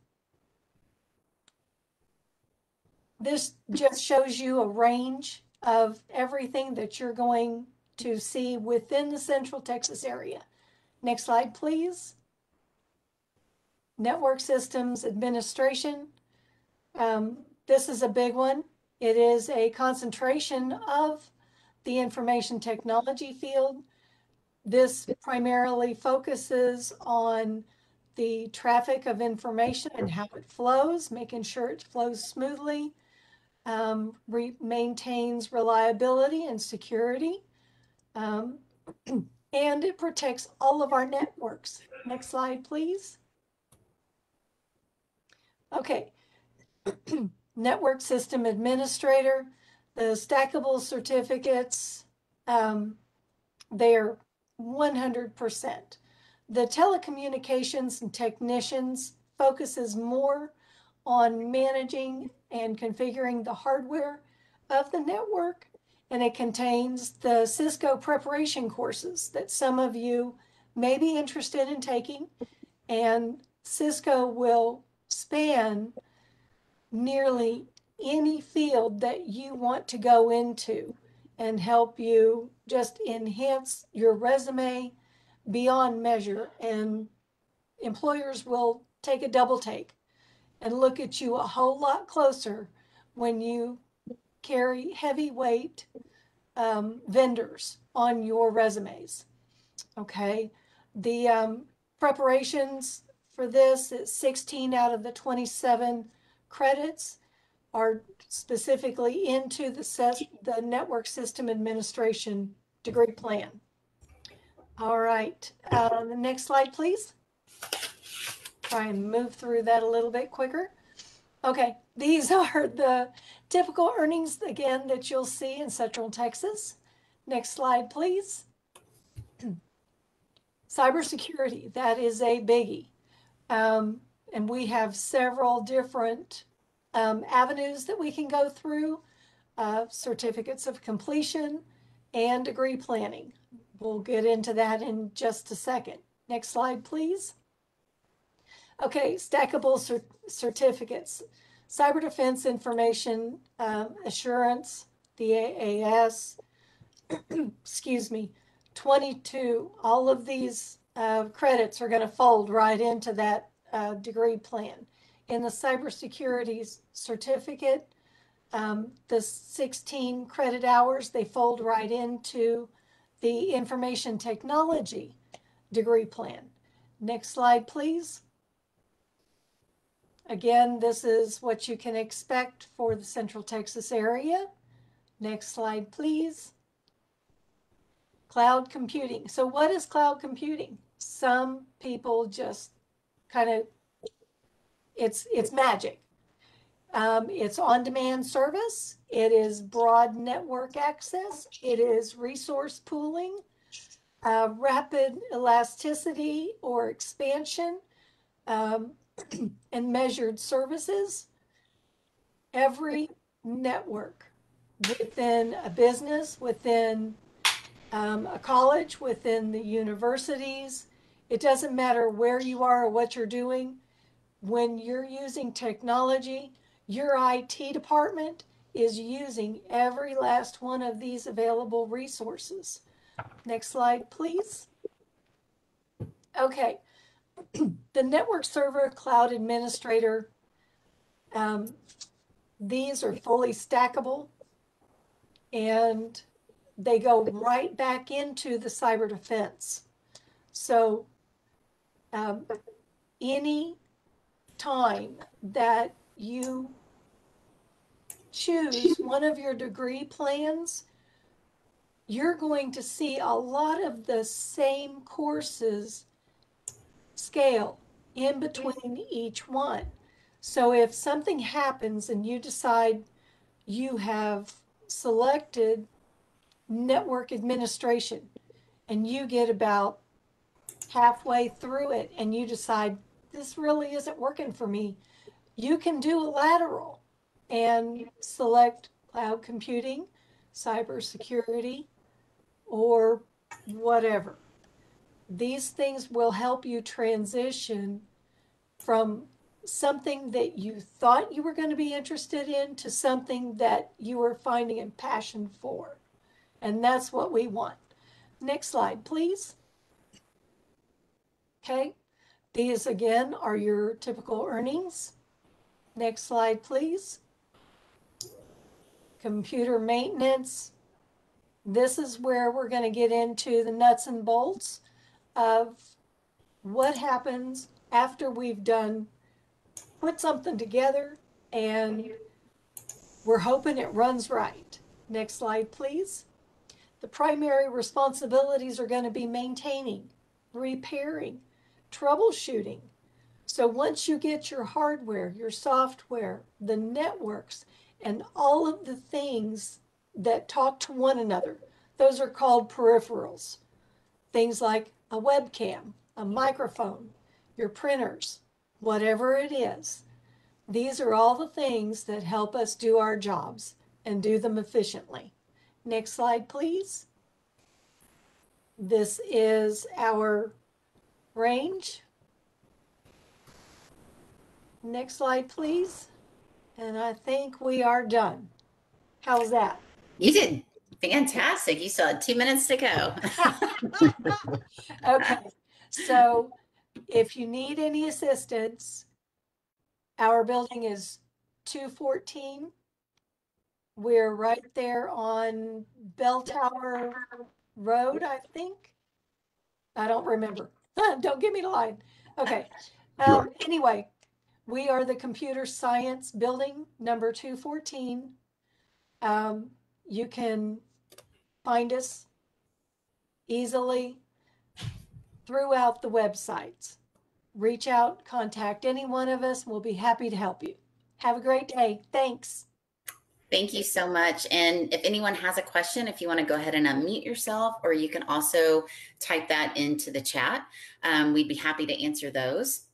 S4: This just shows you a range of everything that you're going to see within the Central Texas area. Next slide, please. Network Systems Administration. Um, this is a big one. It is a concentration of the information technology field. This primarily focuses on the traffic of information and how it flows, making sure it flows smoothly, um, re- maintains reliability and security, um, <clears throat> and it protects all of our networks. Next slide, please. Okay. <clears throat> Network System Administrator, the stackable certificates, um, they're 100%. The telecommunications and technicians focuses more on managing and configuring the hardware of the network, and it contains the Cisco preparation courses that some of you may be interested in taking. And Cisco will span nearly any field that you want to go into and help you just enhance your resume beyond measure. And employers will take a double take and look at you a whole lot closer when you carry heavyweight um, vendors on your resumes. Okay. The um, preparations for this is 16 out of the 27 credits are specifically into the ses- the network system administration degree plan. All right, uh, the next slide, please. Try and move through that a little bit quicker. Okay, these <laughs> are the typical earnings again that you'll see in Central Texas. Next slide, please. <clears throat> Cybersecurity, that is a biggie. Um, and we have several different um, avenues that we can go through, uh, certificates of completion and degree planning. We'll get into that in just a second. Next slide, please. Okay, stackable cer- certificates, cyber defense information um, assurance, the AAS, <clears throat> excuse me, 22. All of these uh, credits are going to fold right into that uh, degree plan. In the cybersecurity certificate, um, the 16 credit hours, they fold right into the information technology degree plan. Next slide, please. Again, this is what you can expect for the Central Texas area. Next slide, please. Cloud computing. So what is cloud computing? Some people just kind of, it's, it's magic. Um, it's on-demand service. It is broad network access. It is resource pooling, uh, rapid elasticity or expansion, um, and measured services. Every network within a business, within um, a college, within the universities, it doesn't matter where you are or what you're doing. When you're using technology, your IT department is using every last one of these available resources. Next slide, please. Okay, the network server cloud administrator, um, these are fully stackable and they go right back into the cyber defense. So um, any time that you choose one of your degree plans, you're going to see a lot of the same courses scale in mm-hmm. between each one. So if something happens and you decide you have selected network administration and you get about halfway through it and you decide this really isn't working for me, you can do a lateral and select cloud computing, cybersecurity, or whatever. These things will help you transition from something that you thought you were going to be interested in to something that you are finding a passion for. And that's what we want. Next slide, please. Okay, these again are your typical earnings. Next slide, please. Computer maintenance. This is where we're going to get into the nuts and bolts of what happens after we've done put something together and we're hoping it runs right. Next slide, please. The primary responsibilities are going to be maintaining, repairing, troubleshooting. So once you get your hardware, your software, the networks, and all of the things that talk to one another, those are called peripherals. Things like a webcam, a microphone, your printers, whatever it is. These are all the things that help us do our jobs and do them efficiently. Next slide, please. This is our range. Next slide, please. And I think we are done. How's that?
S1: You did fantastic. You still had two minutes to go. <laughs>
S4: Okay, so if you need any assistance, our building is two fourteen. We're right there on Bell Tower Road, I think. I don't remember. <laughs> Don't give me the line. Okay. Um, anyway, we are the computer science building number two fourteen. Um, you can find us easily throughout the websites. Reach out, contact any one of us. We'll be happy to help you. Have a great day. Thanks.
S1: Thank you so much. And if anyone has a question, if you want to go ahead and unmute yourself, or you can also type that into the chat, um, we'd be happy to answer those.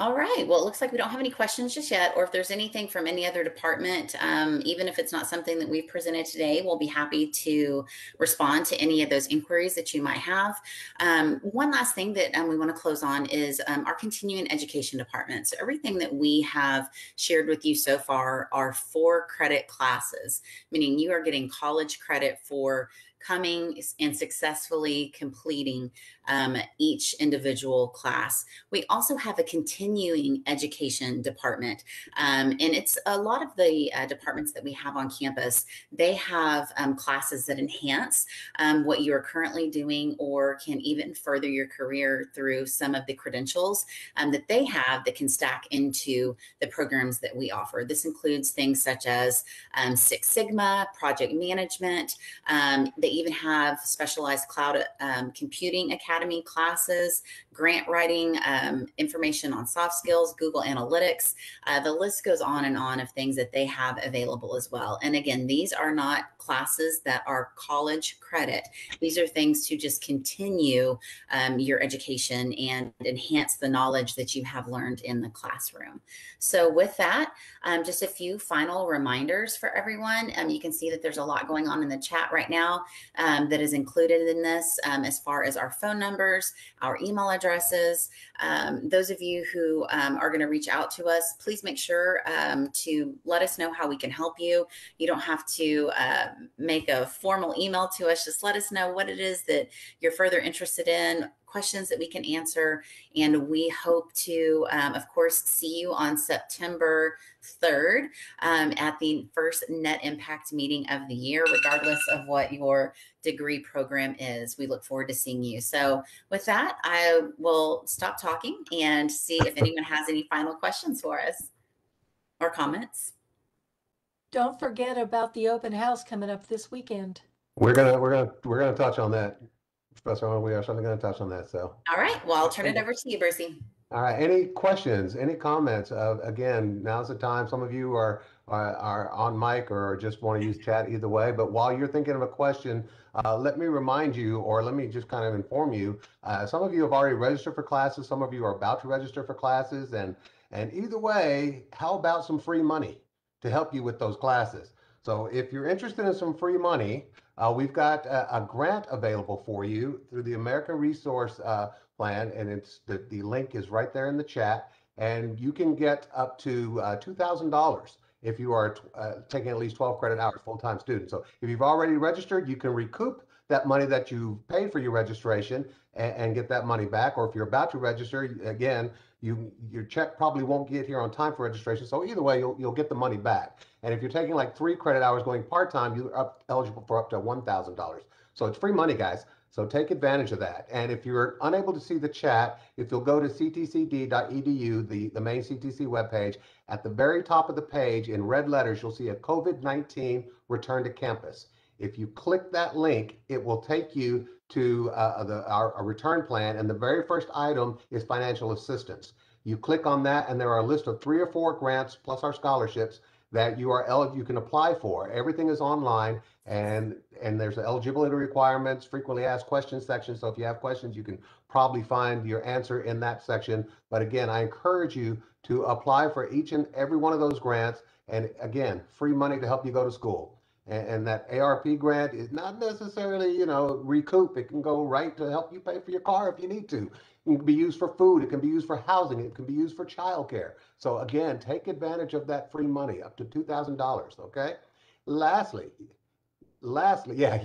S1: All right. Well, it looks like we don't have any questions just yet, or if there's anything from any other department, um, even if it's not something that we've presented today, we'll be happy to respond to any of those inquiries that you might have. Um, one last thing that um, we want to close on is um, our continuing education department. So everything that we have shared with you so far are four credit classes, meaning you are getting college credit for coming and successfully completing um, each individual class. We also have a continuing education department, um, and it's a lot of the uh, departments that we have on campus. They have um, classes that enhance um, what you are currently doing or can even further your career through some of the credentials um, that they have that can stack into the programs that we offer. This includes things such as um, Six Sigma, project management. they even have specialized cloud computing academy Academy classes, grant writing, um, information on soft skills, Google Analytics. Uh, the list goes on and on of things that they have available as well. And again, these are not classes that are college credit. These are things to just continue um, your education and enhance the knowledge that you have learned in the classroom. So, with that, um, just a few final reminders for everyone. Um, you can see that there's a lot going on in the chat right now um, that is included in this um, as far as our phone numbers, our email addresses. Um, those of you who um, are going to reach out to us, please make sure um, to let us know how we can help you. You don't have to uh, make a formal email to us. Just let us know what it is that you're further interested in, questions that we can answer. And we hope to, um, of course, see you on September 3rd um, at the first net impact meeting of the year, regardless of what your degree program is. We look forward to seeing you. So, with that, I will stop talking and see if anyone has any final questions for us or comments.
S4: Don't forget about the open house coming up this weekend.
S5: We're gonna we're gonna we're gonna touch on that. Professor, we are certainly going to touch on that. So,
S1: all right. Well, I'll turn it over to you, Brucey.
S5: All right. Any questions? Any comments? Uh, again, now's the time. Some of you are, are, are on mic or just want to use chat either way. But while you're thinking of a question, uh, let me remind you, or let me just kind of inform you. Uh, some of you have already registered for classes. Some of you are about to register for classes, and and either way, how about some free money to help you with those classes? So if you're interested in some free money, uh, we've got a, a, grant available for you through the American Resource uh, Plan, and it's the, the link is right there in the chat. And you can get up to uh, $2,000 if you are uh, taking at least 12 credit hours full-time student. So if you've already registered, you can recoup that money that you paid for your registration and, and, get that money back. Or if you're about to register, again, you your check probably won't get here on time for registration. So either way, you'll you'll get the money back. And if you're taking like three credit hours going part time, you're up, eligible for up to one thousand dollars. So it's free money, guys. So take advantage of that. And if you're unable to see the chat, if you'll go to ctcd.edu, the, the main CTC webpage, at the very top of the page in red letters, you'll see a COVID-19 return to campus. If you click that link, it will take you to uh, the, our, our, return plan. And the very first item is financial assistance. You click on that, and there are a list of three or four grants plus our scholarships that you are eligible you can apply for. Everything is online, and and there's eligibility requirements, frequently asked questions section. So if you have questions, you can probably find your answer in that section. But again, I encourage you to apply for each and every one of those grants. And again, free money to help you go to school. And, and that ARP grant is not necessarily, you know, recoup. It can go right to help you pay for your car if you need to. It can be used for food. It can be used for housing. It can be used for childcare. So again, take advantage of that free money up to $2,000. Okay. Lastly, lastly, <laughs> yeah,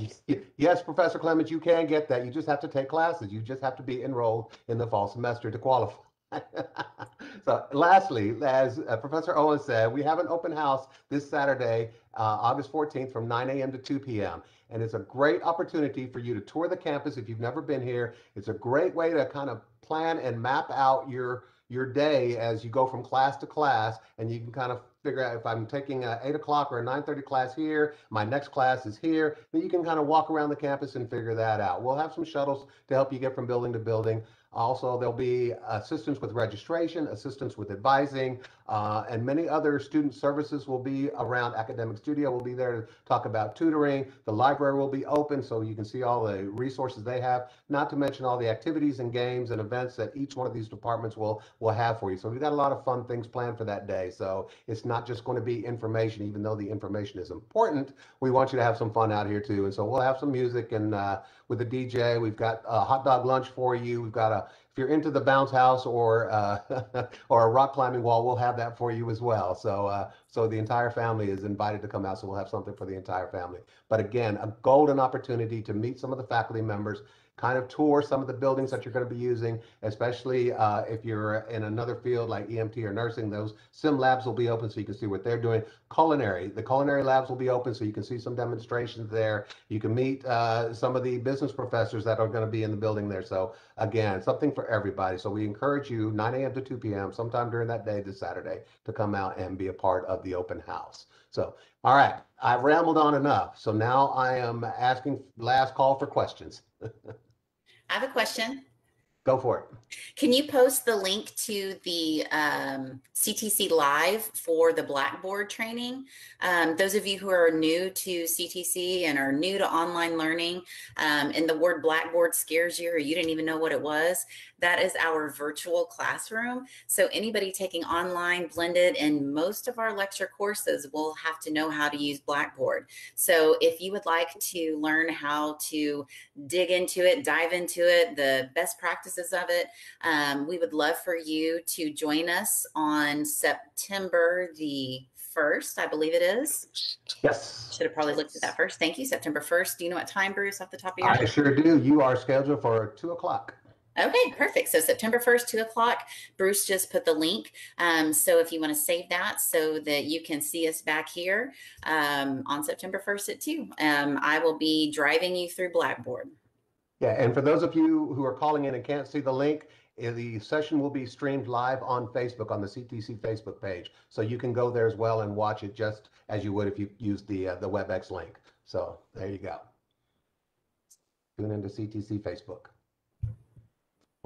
S5: yes, Professor Clemens, you can get that. You just have to take classes. You just have to be enrolled in the fall semester to qualify. <laughs> so lastly, as uh, Professor Owen said, we have an open house this Saturday, uh, August 14th from 9 a.m. to 2 p.m. And it's a great opportunity for you to tour the campus if you've never been here. It's a great way to kind of plan and map out your your day as you go from class to class and you can kind of figure out if I'm taking a 8 o'clock or a 9.30 class here, my next class is here, then you can kind of walk around the campus and figure that out. We'll have some shuttles to help you get from building to building. Also, there'll be assistance with registration, assistance with advising, uh, and many other student services will be around Academic Studio. will be there to talk about tutoring. The library will be open so you can see all the resources they have, not to mention all the activities and games and events that each one of these departments will will have for you. So we've got a lot of fun things planned for that day. So it's not just going to be information, even though the information is important. We want you to have some fun out here too. And so we'll have some music and uh, with the DJ, we've got a hot dog lunch for you. We've got a if you're into the bounce house or uh, <laughs> or a rock climbing wall, we'll have that for you as well. So uh, so the entire family is invited to come out. So we'll have something for the entire family. But again, a golden opportunity to meet some of the faculty members, kind of tour some of the buildings that you're going to be using, especially uh, if you're in another field like EMT or nursing. Those sim labs will be open so you can see what they're doing. Culinary, the culinary labs will be open so you can see some demonstrations there. You can meet uh, some of the business professors that are going to be in the building there. So again, something for everybody. So we encourage you 9 a.m. to 2 p.m. sometime during that day this Saturday to come out and be a part of the open house. So, all right, I've rambled on enough. So now I am asking last call for questions.
S1: I have a question.
S5: Go for it.
S1: Can you post the link to the um, CTC Live for the Blackboard training? Um, those of you who are new to CTC and are new to online learning, um, and the word Blackboard scares you or you didn't even know what it was, that is our virtual classroom. So anybody taking online, blended, and most of our lecture courses will have to know how to use Blackboard. So if you would like to learn how to dig into it, dive into it, the best practices of it, um, we would love for you to join us on September the 1st, I believe it is.
S5: Yes.
S1: Should have probably looked at that first. Thank you. September 1st. Do you know what time, Bruce, off the top of your
S5: I
S1: head?
S5: I sure do. You are scheduled for two o'clock.
S1: Okay, perfect. So September 1st, 2 o'clock. Bruce just put the link. Um, so if you want to save that so that you can see us back here um, on September 1st at 2, um, I will be driving you through Blackboard.
S5: Yeah, and for those of you who are calling in and can't see the link, eh, the session will be streamed live on Facebook on the CTC Facebook page. So you can go there as well and watch it just as you would if you used the uh, the WebEx link. So there you go. Tune into CTC Facebook.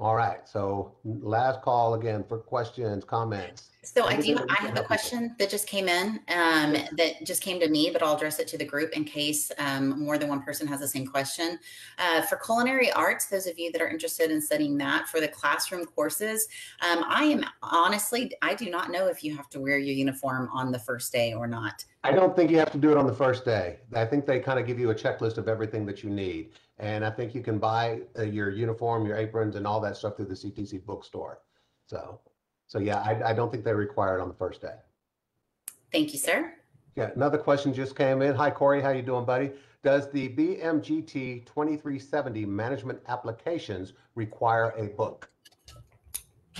S5: All right, so last call again for questions, comments.
S1: So I do, I have a question that just came in um, that just came to me, but I'll address it to the group in case um, more than one person has the same question. Uh, for culinary arts, those of you that are interested in studying that for the classroom courses, um, I am honestly, I do not know if you have to wear your uniform on the first day or not.
S5: I don't think you have to do it on the first day. I think they kind of give you a checklist of everything that you need. And I think you can buy uh, your uniform, your aprons and all that stuff through the CTC bookstore. So, so yeah, I, I don't think they require it on the first day.
S1: Thank you, sir.
S5: Yeah, another question just came in. Hi, Corey. How you doing, buddy? Does the BMGT 2370 management applications require a book?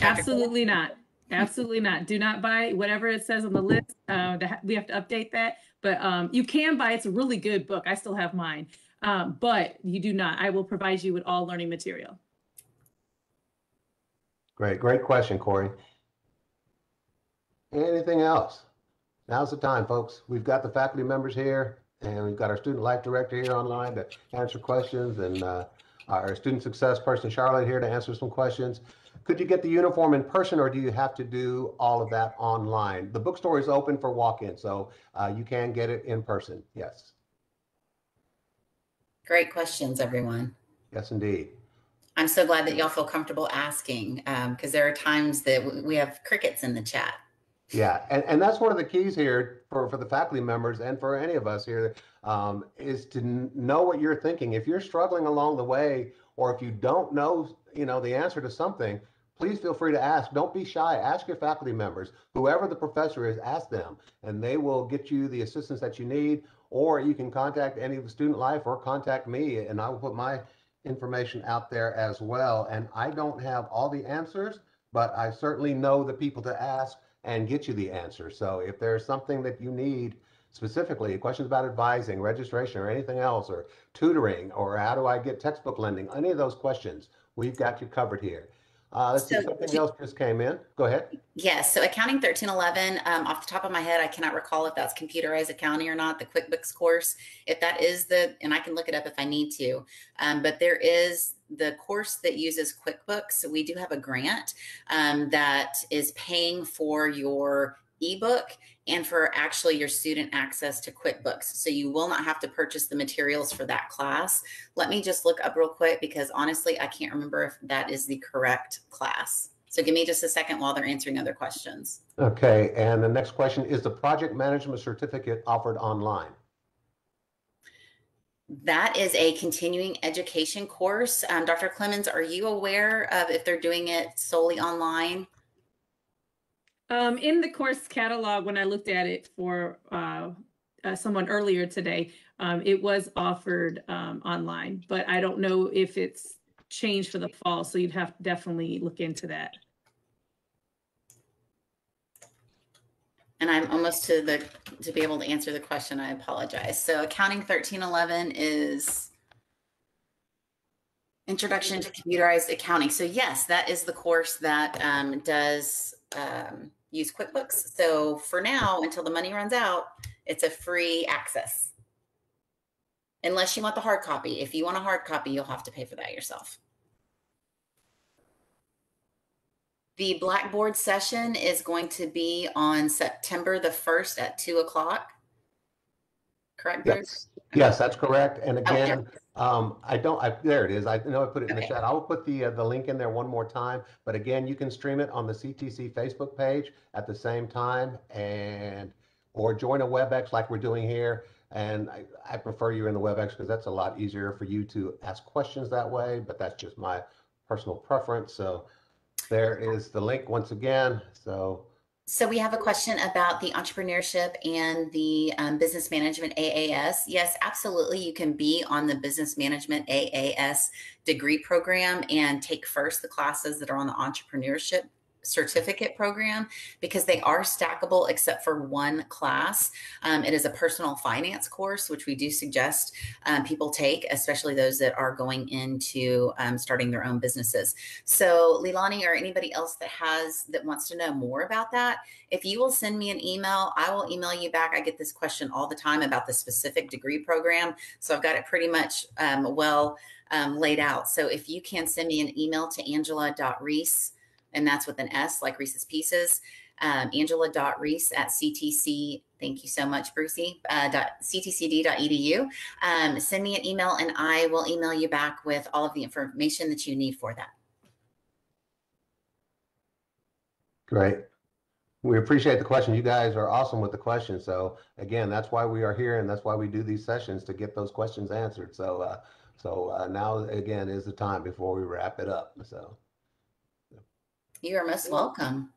S2: Absolutely not. Absolutely not. Do not buy whatever it says on the list. Uh, that- we have to update that, but um, you can buy. It's a really good book. I still have mine, um, but you do not. I will provide you with all learning material.
S5: Great, great question, Corey. Anything else? Now's the time, folks. We've got the faculty members here and we've got our student life director here online to answer questions and uh, our student success person, Charlotte, here to answer some questions. Could you get the uniform in person or do you have to do all of that online? The bookstore is open for walk-in, so uh, you can get it in person. Yes,
S1: Great questions, everyone.
S5: yes, indeed.
S1: I'm so glad that y'all feel comfortable asking because there are times that w- we have crickets in the chat.
S5: Yeah, and, and that's one of the keys here for, for the faculty members and for any of us here um, is to n- know what you're thinking. If you're struggling along the way, or if you don't know, you know, the answer to something, please feel free to ask. Don't be shy. Ask your faculty members, whoever the professor is, ask them, and they will get you the assistance that you need. Or you can contact any of the student life or contact me, and I will put my information out there as well. And I don't have all the answers, but I certainly know the people to ask and get you the answer. So if there's something that you need specifically, questions about advising, registration, or anything else, or tutoring, or how do I get textbook lending, any of those questions, we've got you covered here. Uh, let's see,
S1: So-
S5: something else just came in. Go ahead.
S1: Yes, so accounting 1311, um, off the top of my head, I cannot recall if that's computerized accounting or not, the QuickBooks course. If that is the, and I can look it up if I need to, um, but there is the course that uses QuickBooks. So we do have a grant um, that is paying for your ebook and for actually your student access to QuickBooks. So you will not have to purchase the materials for that class. Let me just look up real quick because honestly, I can't remember if that is the correct class. So give me just a second while they're answering other questions.
S5: Okay, and the next question, is the project management certificate offered online?
S1: That is a continuing education course. Um, Dr. Clemens, are you aware of if they're doing it solely online?
S2: Um, in the course catalog, when I looked at it for uh, uh, someone earlier today, um, it was offered um, online, but I don't know if it's changed for the fall. So you'd have to definitely look into that.
S1: And I'm almost to the to be able to answer the question. I apologize. So accounting 1311 is introduction to computerized accounting. So yes, that is the course that um, does um, use QuickBooks. So for now, until the money runs out, it's a free access. Unless you want the hard copy. If you want a hard copy, you'll have to pay for that yourself. The Blackboard session is going to be on September the 1st at 2 o'clock. Correct, Bruce?
S5: Yes, yes, that's correct. And again, um, I don't, I, there it is. I know I put it in the chat. I will put the, uh, the link in there one more time. But again, you can stream it on the CTC Facebook page at the same time and, or join a WebEx like we're doing here. And I, I prefer you in the WebEx because that's a lot easier for you to ask questions that way, but that's just my personal preference. So there is the link once again. So
S1: So we have a question about the entrepreneurship and the um, business management AAS. Yes, absolutely. You can be on the business management AAS degree program and take first the classes that are on the entrepreneurship certificate program because they are stackable except for one class. Um, it is a personal finance course, which we do suggest um, people take, especially those that are going into um, starting their own businesses. So, Leilani or anybody else that has that wants to know more about that, if you will send me an email, I will email you back. I get this question all the time about the specific degree program, so I've got it pretty much um, well um, laid out. So, if you can send me an email to angela.reese, and that's with an S like Reese's Pieces, um, angela.reese at CTC. Thank you so much, Brucey. Uh, ctcd.edu. Um, send me an email, and I will email you back with all of the information that you need for that.
S5: Great. We appreciate the question. You guys are awesome with the questions. So again, that's why we are here and that's why we do these sessions to get those questions answered. So, uh, so uh, now again is the time before we wrap it up. So,
S1: You are most welcome.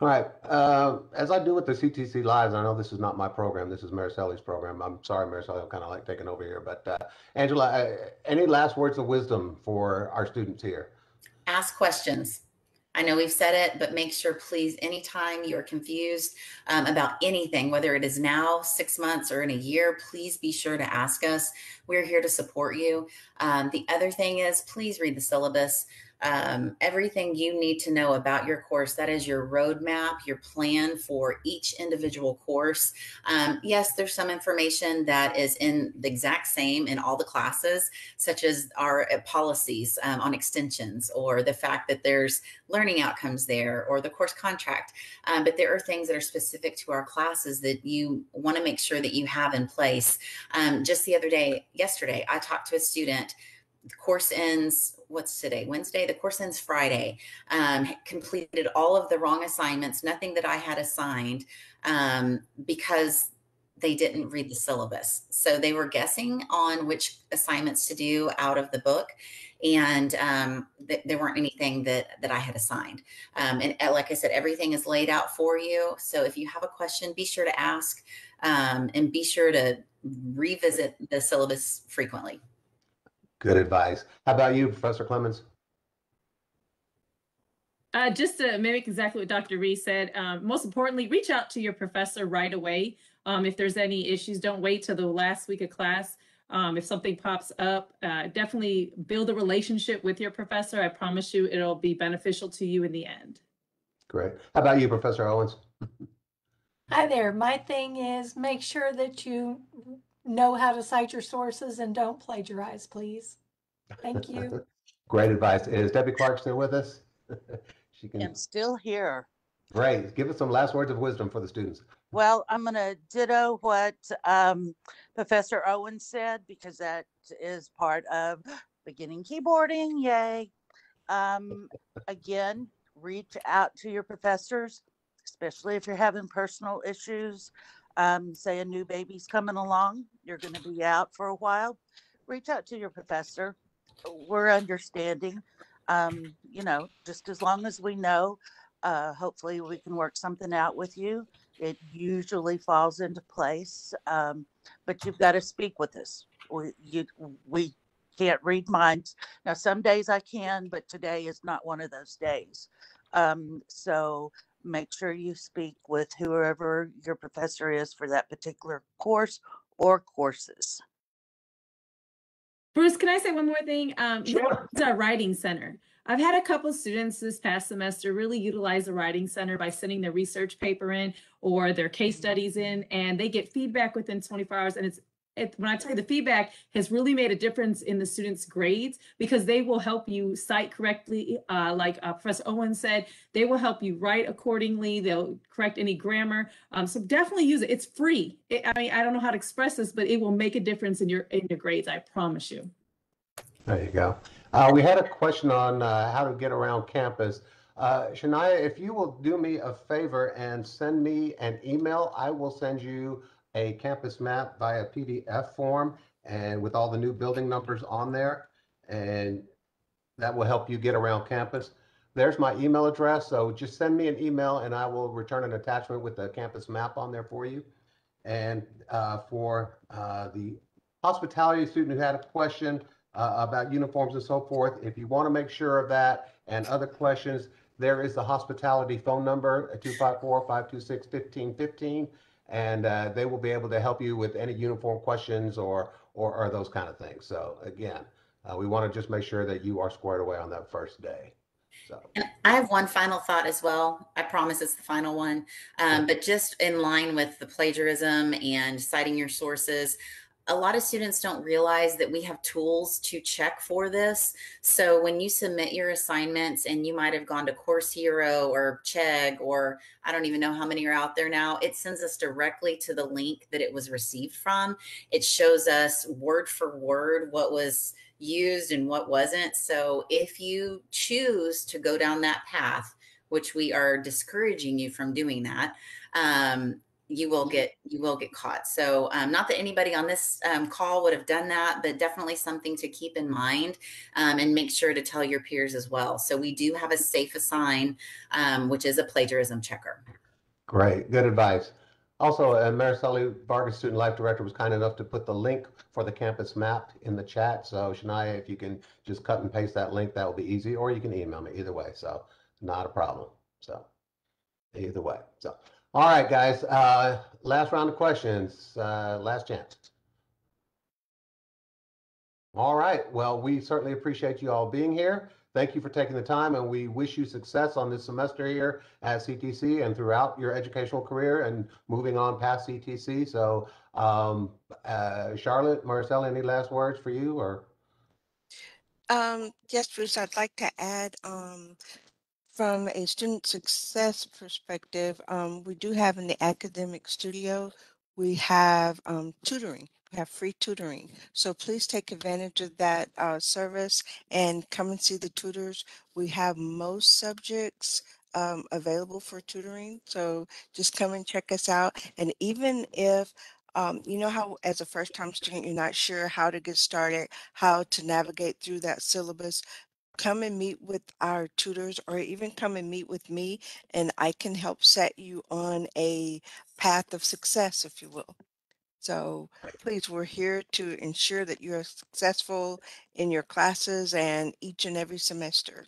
S5: all right. Uh, as I do with the CTC lives, I know this is not my program. This is Maricelli's program. I'm sorry, Maricelli, I'm kind of like taking over here. But uh, Angela, uh, any last words of wisdom for our students here?
S1: Ask questions. I know we've said it, but make sure, please, anytime you're confused um, about anything, whether it is now, six months, or in a year, please be sure to ask us. We're here to support you. Um, the other thing is, please read the syllabus. Um, everything you need to know about your course that is your roadmap, your plan for each individual course. Um, yes, there's some information that is in the exact same in all the classes, such as our uh, policies um, on extensions or the fact that there's learning outcomes there or the course contract. Um, but there are things that are specific to our classes that you want to make sure that you have in place. Um, just the other day, yesterday, I talked to a student. The course ends, what's today? Wednesday. The course ends Friday. Um, completed all of the wrong assignments, nothing that I had assigned um, because they didn't read the syllabus. So they were guessing on which assignments to do out of the book and um, th- there weren't anything that that I had assigned. Um, and uh, like I said, everything is laid out for you. So if you have a question, be sure to ask, um, and be sure to revisit the syllabus frequently.
S5: Good advice. How about you, Professor Clemens?
S2: Uh, just to mimic exactly what Dr. Reese said, um, most importantly, reach out to your professor right away. Um, if there's any issues, don't wait till the last week of class. Um, if something pops up, uh, definitely build a relationship with your professor. I promise you it'll be beneficial to you in the end.
S5: Great. How about you, Professor Owens?
S4: Hi there. My thing is make sure that you know how to cite your sources and don't plagiarize, please. Thank you. <laughs>
S5: Great advice. Is Debbie Clark still with us? <laughs> She can,
S3: I'm still here.
S5: great. Give us some last words of wisdom for the students.
S3: Well, I'm going to ditto what um, Professor Owen said because that is part of beginning keyboarding. Yay. Um, again, reach out to your professors, especially if you're having personal issues. Um, say a new baby's coming along, you're going to be out for a while. Reach out to your professor. We're understanding. Um, you know, just as long as we know, uh, hopefully we can work something out with you it usually falls into place. Um, but you've got to speak with us. We, you, we can't read minds. Now, some days I can, but today is not one of those days. Um, so make sure you speak with whoever your professor is for that particular course or courses.
S2: Bruce, can I say one more thing? Um,
S5: Sure.
S2: It's our writing center. I've had a couple students this past semester really utilize the writing center by sending their research paper in or their case studies in, and they get feedback within 24 hours. And it's it, when I tell you the feedback has really made a difference in the students' grades because they will help you cite correctly. Uh, like uh, Professor Owen said, they will help you write accordingly. They'll correct any grammar. Um, so definitely use it. It's free. It, I mean, I don't know how to express this, but it will make a difference in your in your grades. I promise you.
S5: There you go. Uh, we had a question on uh, how to get around campus. Uh, Shania, if you will do me a favor and send me an email, I will send you a campus map via PDF form and with all the new building numbers on there. And that will help you get around campus. There's my email address. So just send me an email and I will return an attachment with the campus map on there for you. And uh, for uh, the hospitality student who had a question, uh, about uniforms and so forth. If you want to make sure of that and other questions, there is the hospitality phone number, 254-526-1515, and uh, they will be able to help you with any uniform questions or, or, or those kind of things. So again, uh, we want to just make sure that you are squared away on that first day. So,
S1: And I have one final thought as well. I promise it's the final one. Um, but just in line with the plagiarism and citing your sources, a lot of students don't realize that we have tools to check for this. So when you submit your assignments and you might have gone to Course Hero or Chegg or I don't even know how many are out there now, it sends us directly to the link that it was received from. It shows us word for word what was used and what wasn't. So if you choose to go down that path, which we are discouraging you from doing that, um, you will get you will get caught. So um, not that anybody on this um, call would have done that, but definitely something to keep in mind um, and make sure to tell your peers as well. So we do have a SafeAssign, um, which is a plagiarism checker.
S5: great, good advice. Also, uh, Mariceli Vargas, Student Life Director, was kind enough to put the link for the campus map in the chat. So Shania, if you can just cut and paste that link, that will be easy, or you can email me, either way. So not a problem. So either way. So, all right, guys, uh, last round of questions, uh, last chance. All right, well, we certainly appreciate you all being here. Thank you for taking the time and we wish you success on this semester here at CTC and throughout your educational career and moving on past CTC. So, um, uh, Charlotte, Marcella, any last words for you or?
S6: Um, yes, Bruce, I'd like to add, um, from a student success perspective, um, we do have in the academic studio, we have um, tutoring. We have free tutoring. So please take advantage of that uh, service and come and see the tutors. We have most subjects um, available for tutoring. So just come and check us out. And even if um, you know how as a first time student, you're not sure how to get started, how to navigate through that syllabus, come and meet with our tutors or even come and meet with me and I can help set you on a path of success, if you will. So please, we're here to ensure that you're successful in your classes and each and every semester.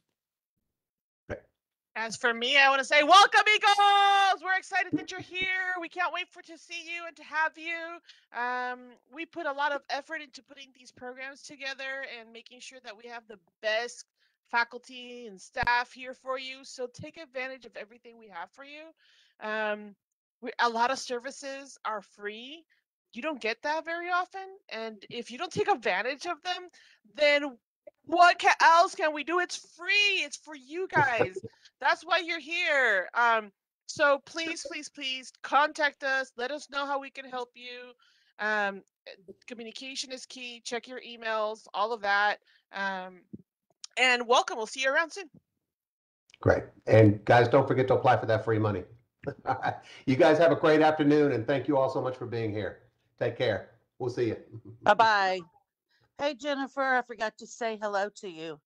S7: As for me, I want to say, welcome, Eagles! We're excited that you're here. We can't wait for to see you and to have you. Um, we put a lot of effort into putting these programs together and making sure that we have the best faculty and staff here for you. So take advantage of everything we have for you. Um, we, a lot of services are free. You don't get that very often, and if you don't take advantage of them, then what ca- else can we do? It's free. It's for you guys. <laughs> That's why you're here. Um, so please, please, please contact us. Let us know how we can help you. Um, eh, communication is key. Check your emails, all of that. Um, and welcome. We'll see you around soon.
S5: Great. And guys, don't forget to apply for that free money. <laughs> You guys have a great afternoon and thank you all so much for being here. Take care. We'll see you.
S3: Bye bye. Hey, Jennifer, I forgot to say hello to you.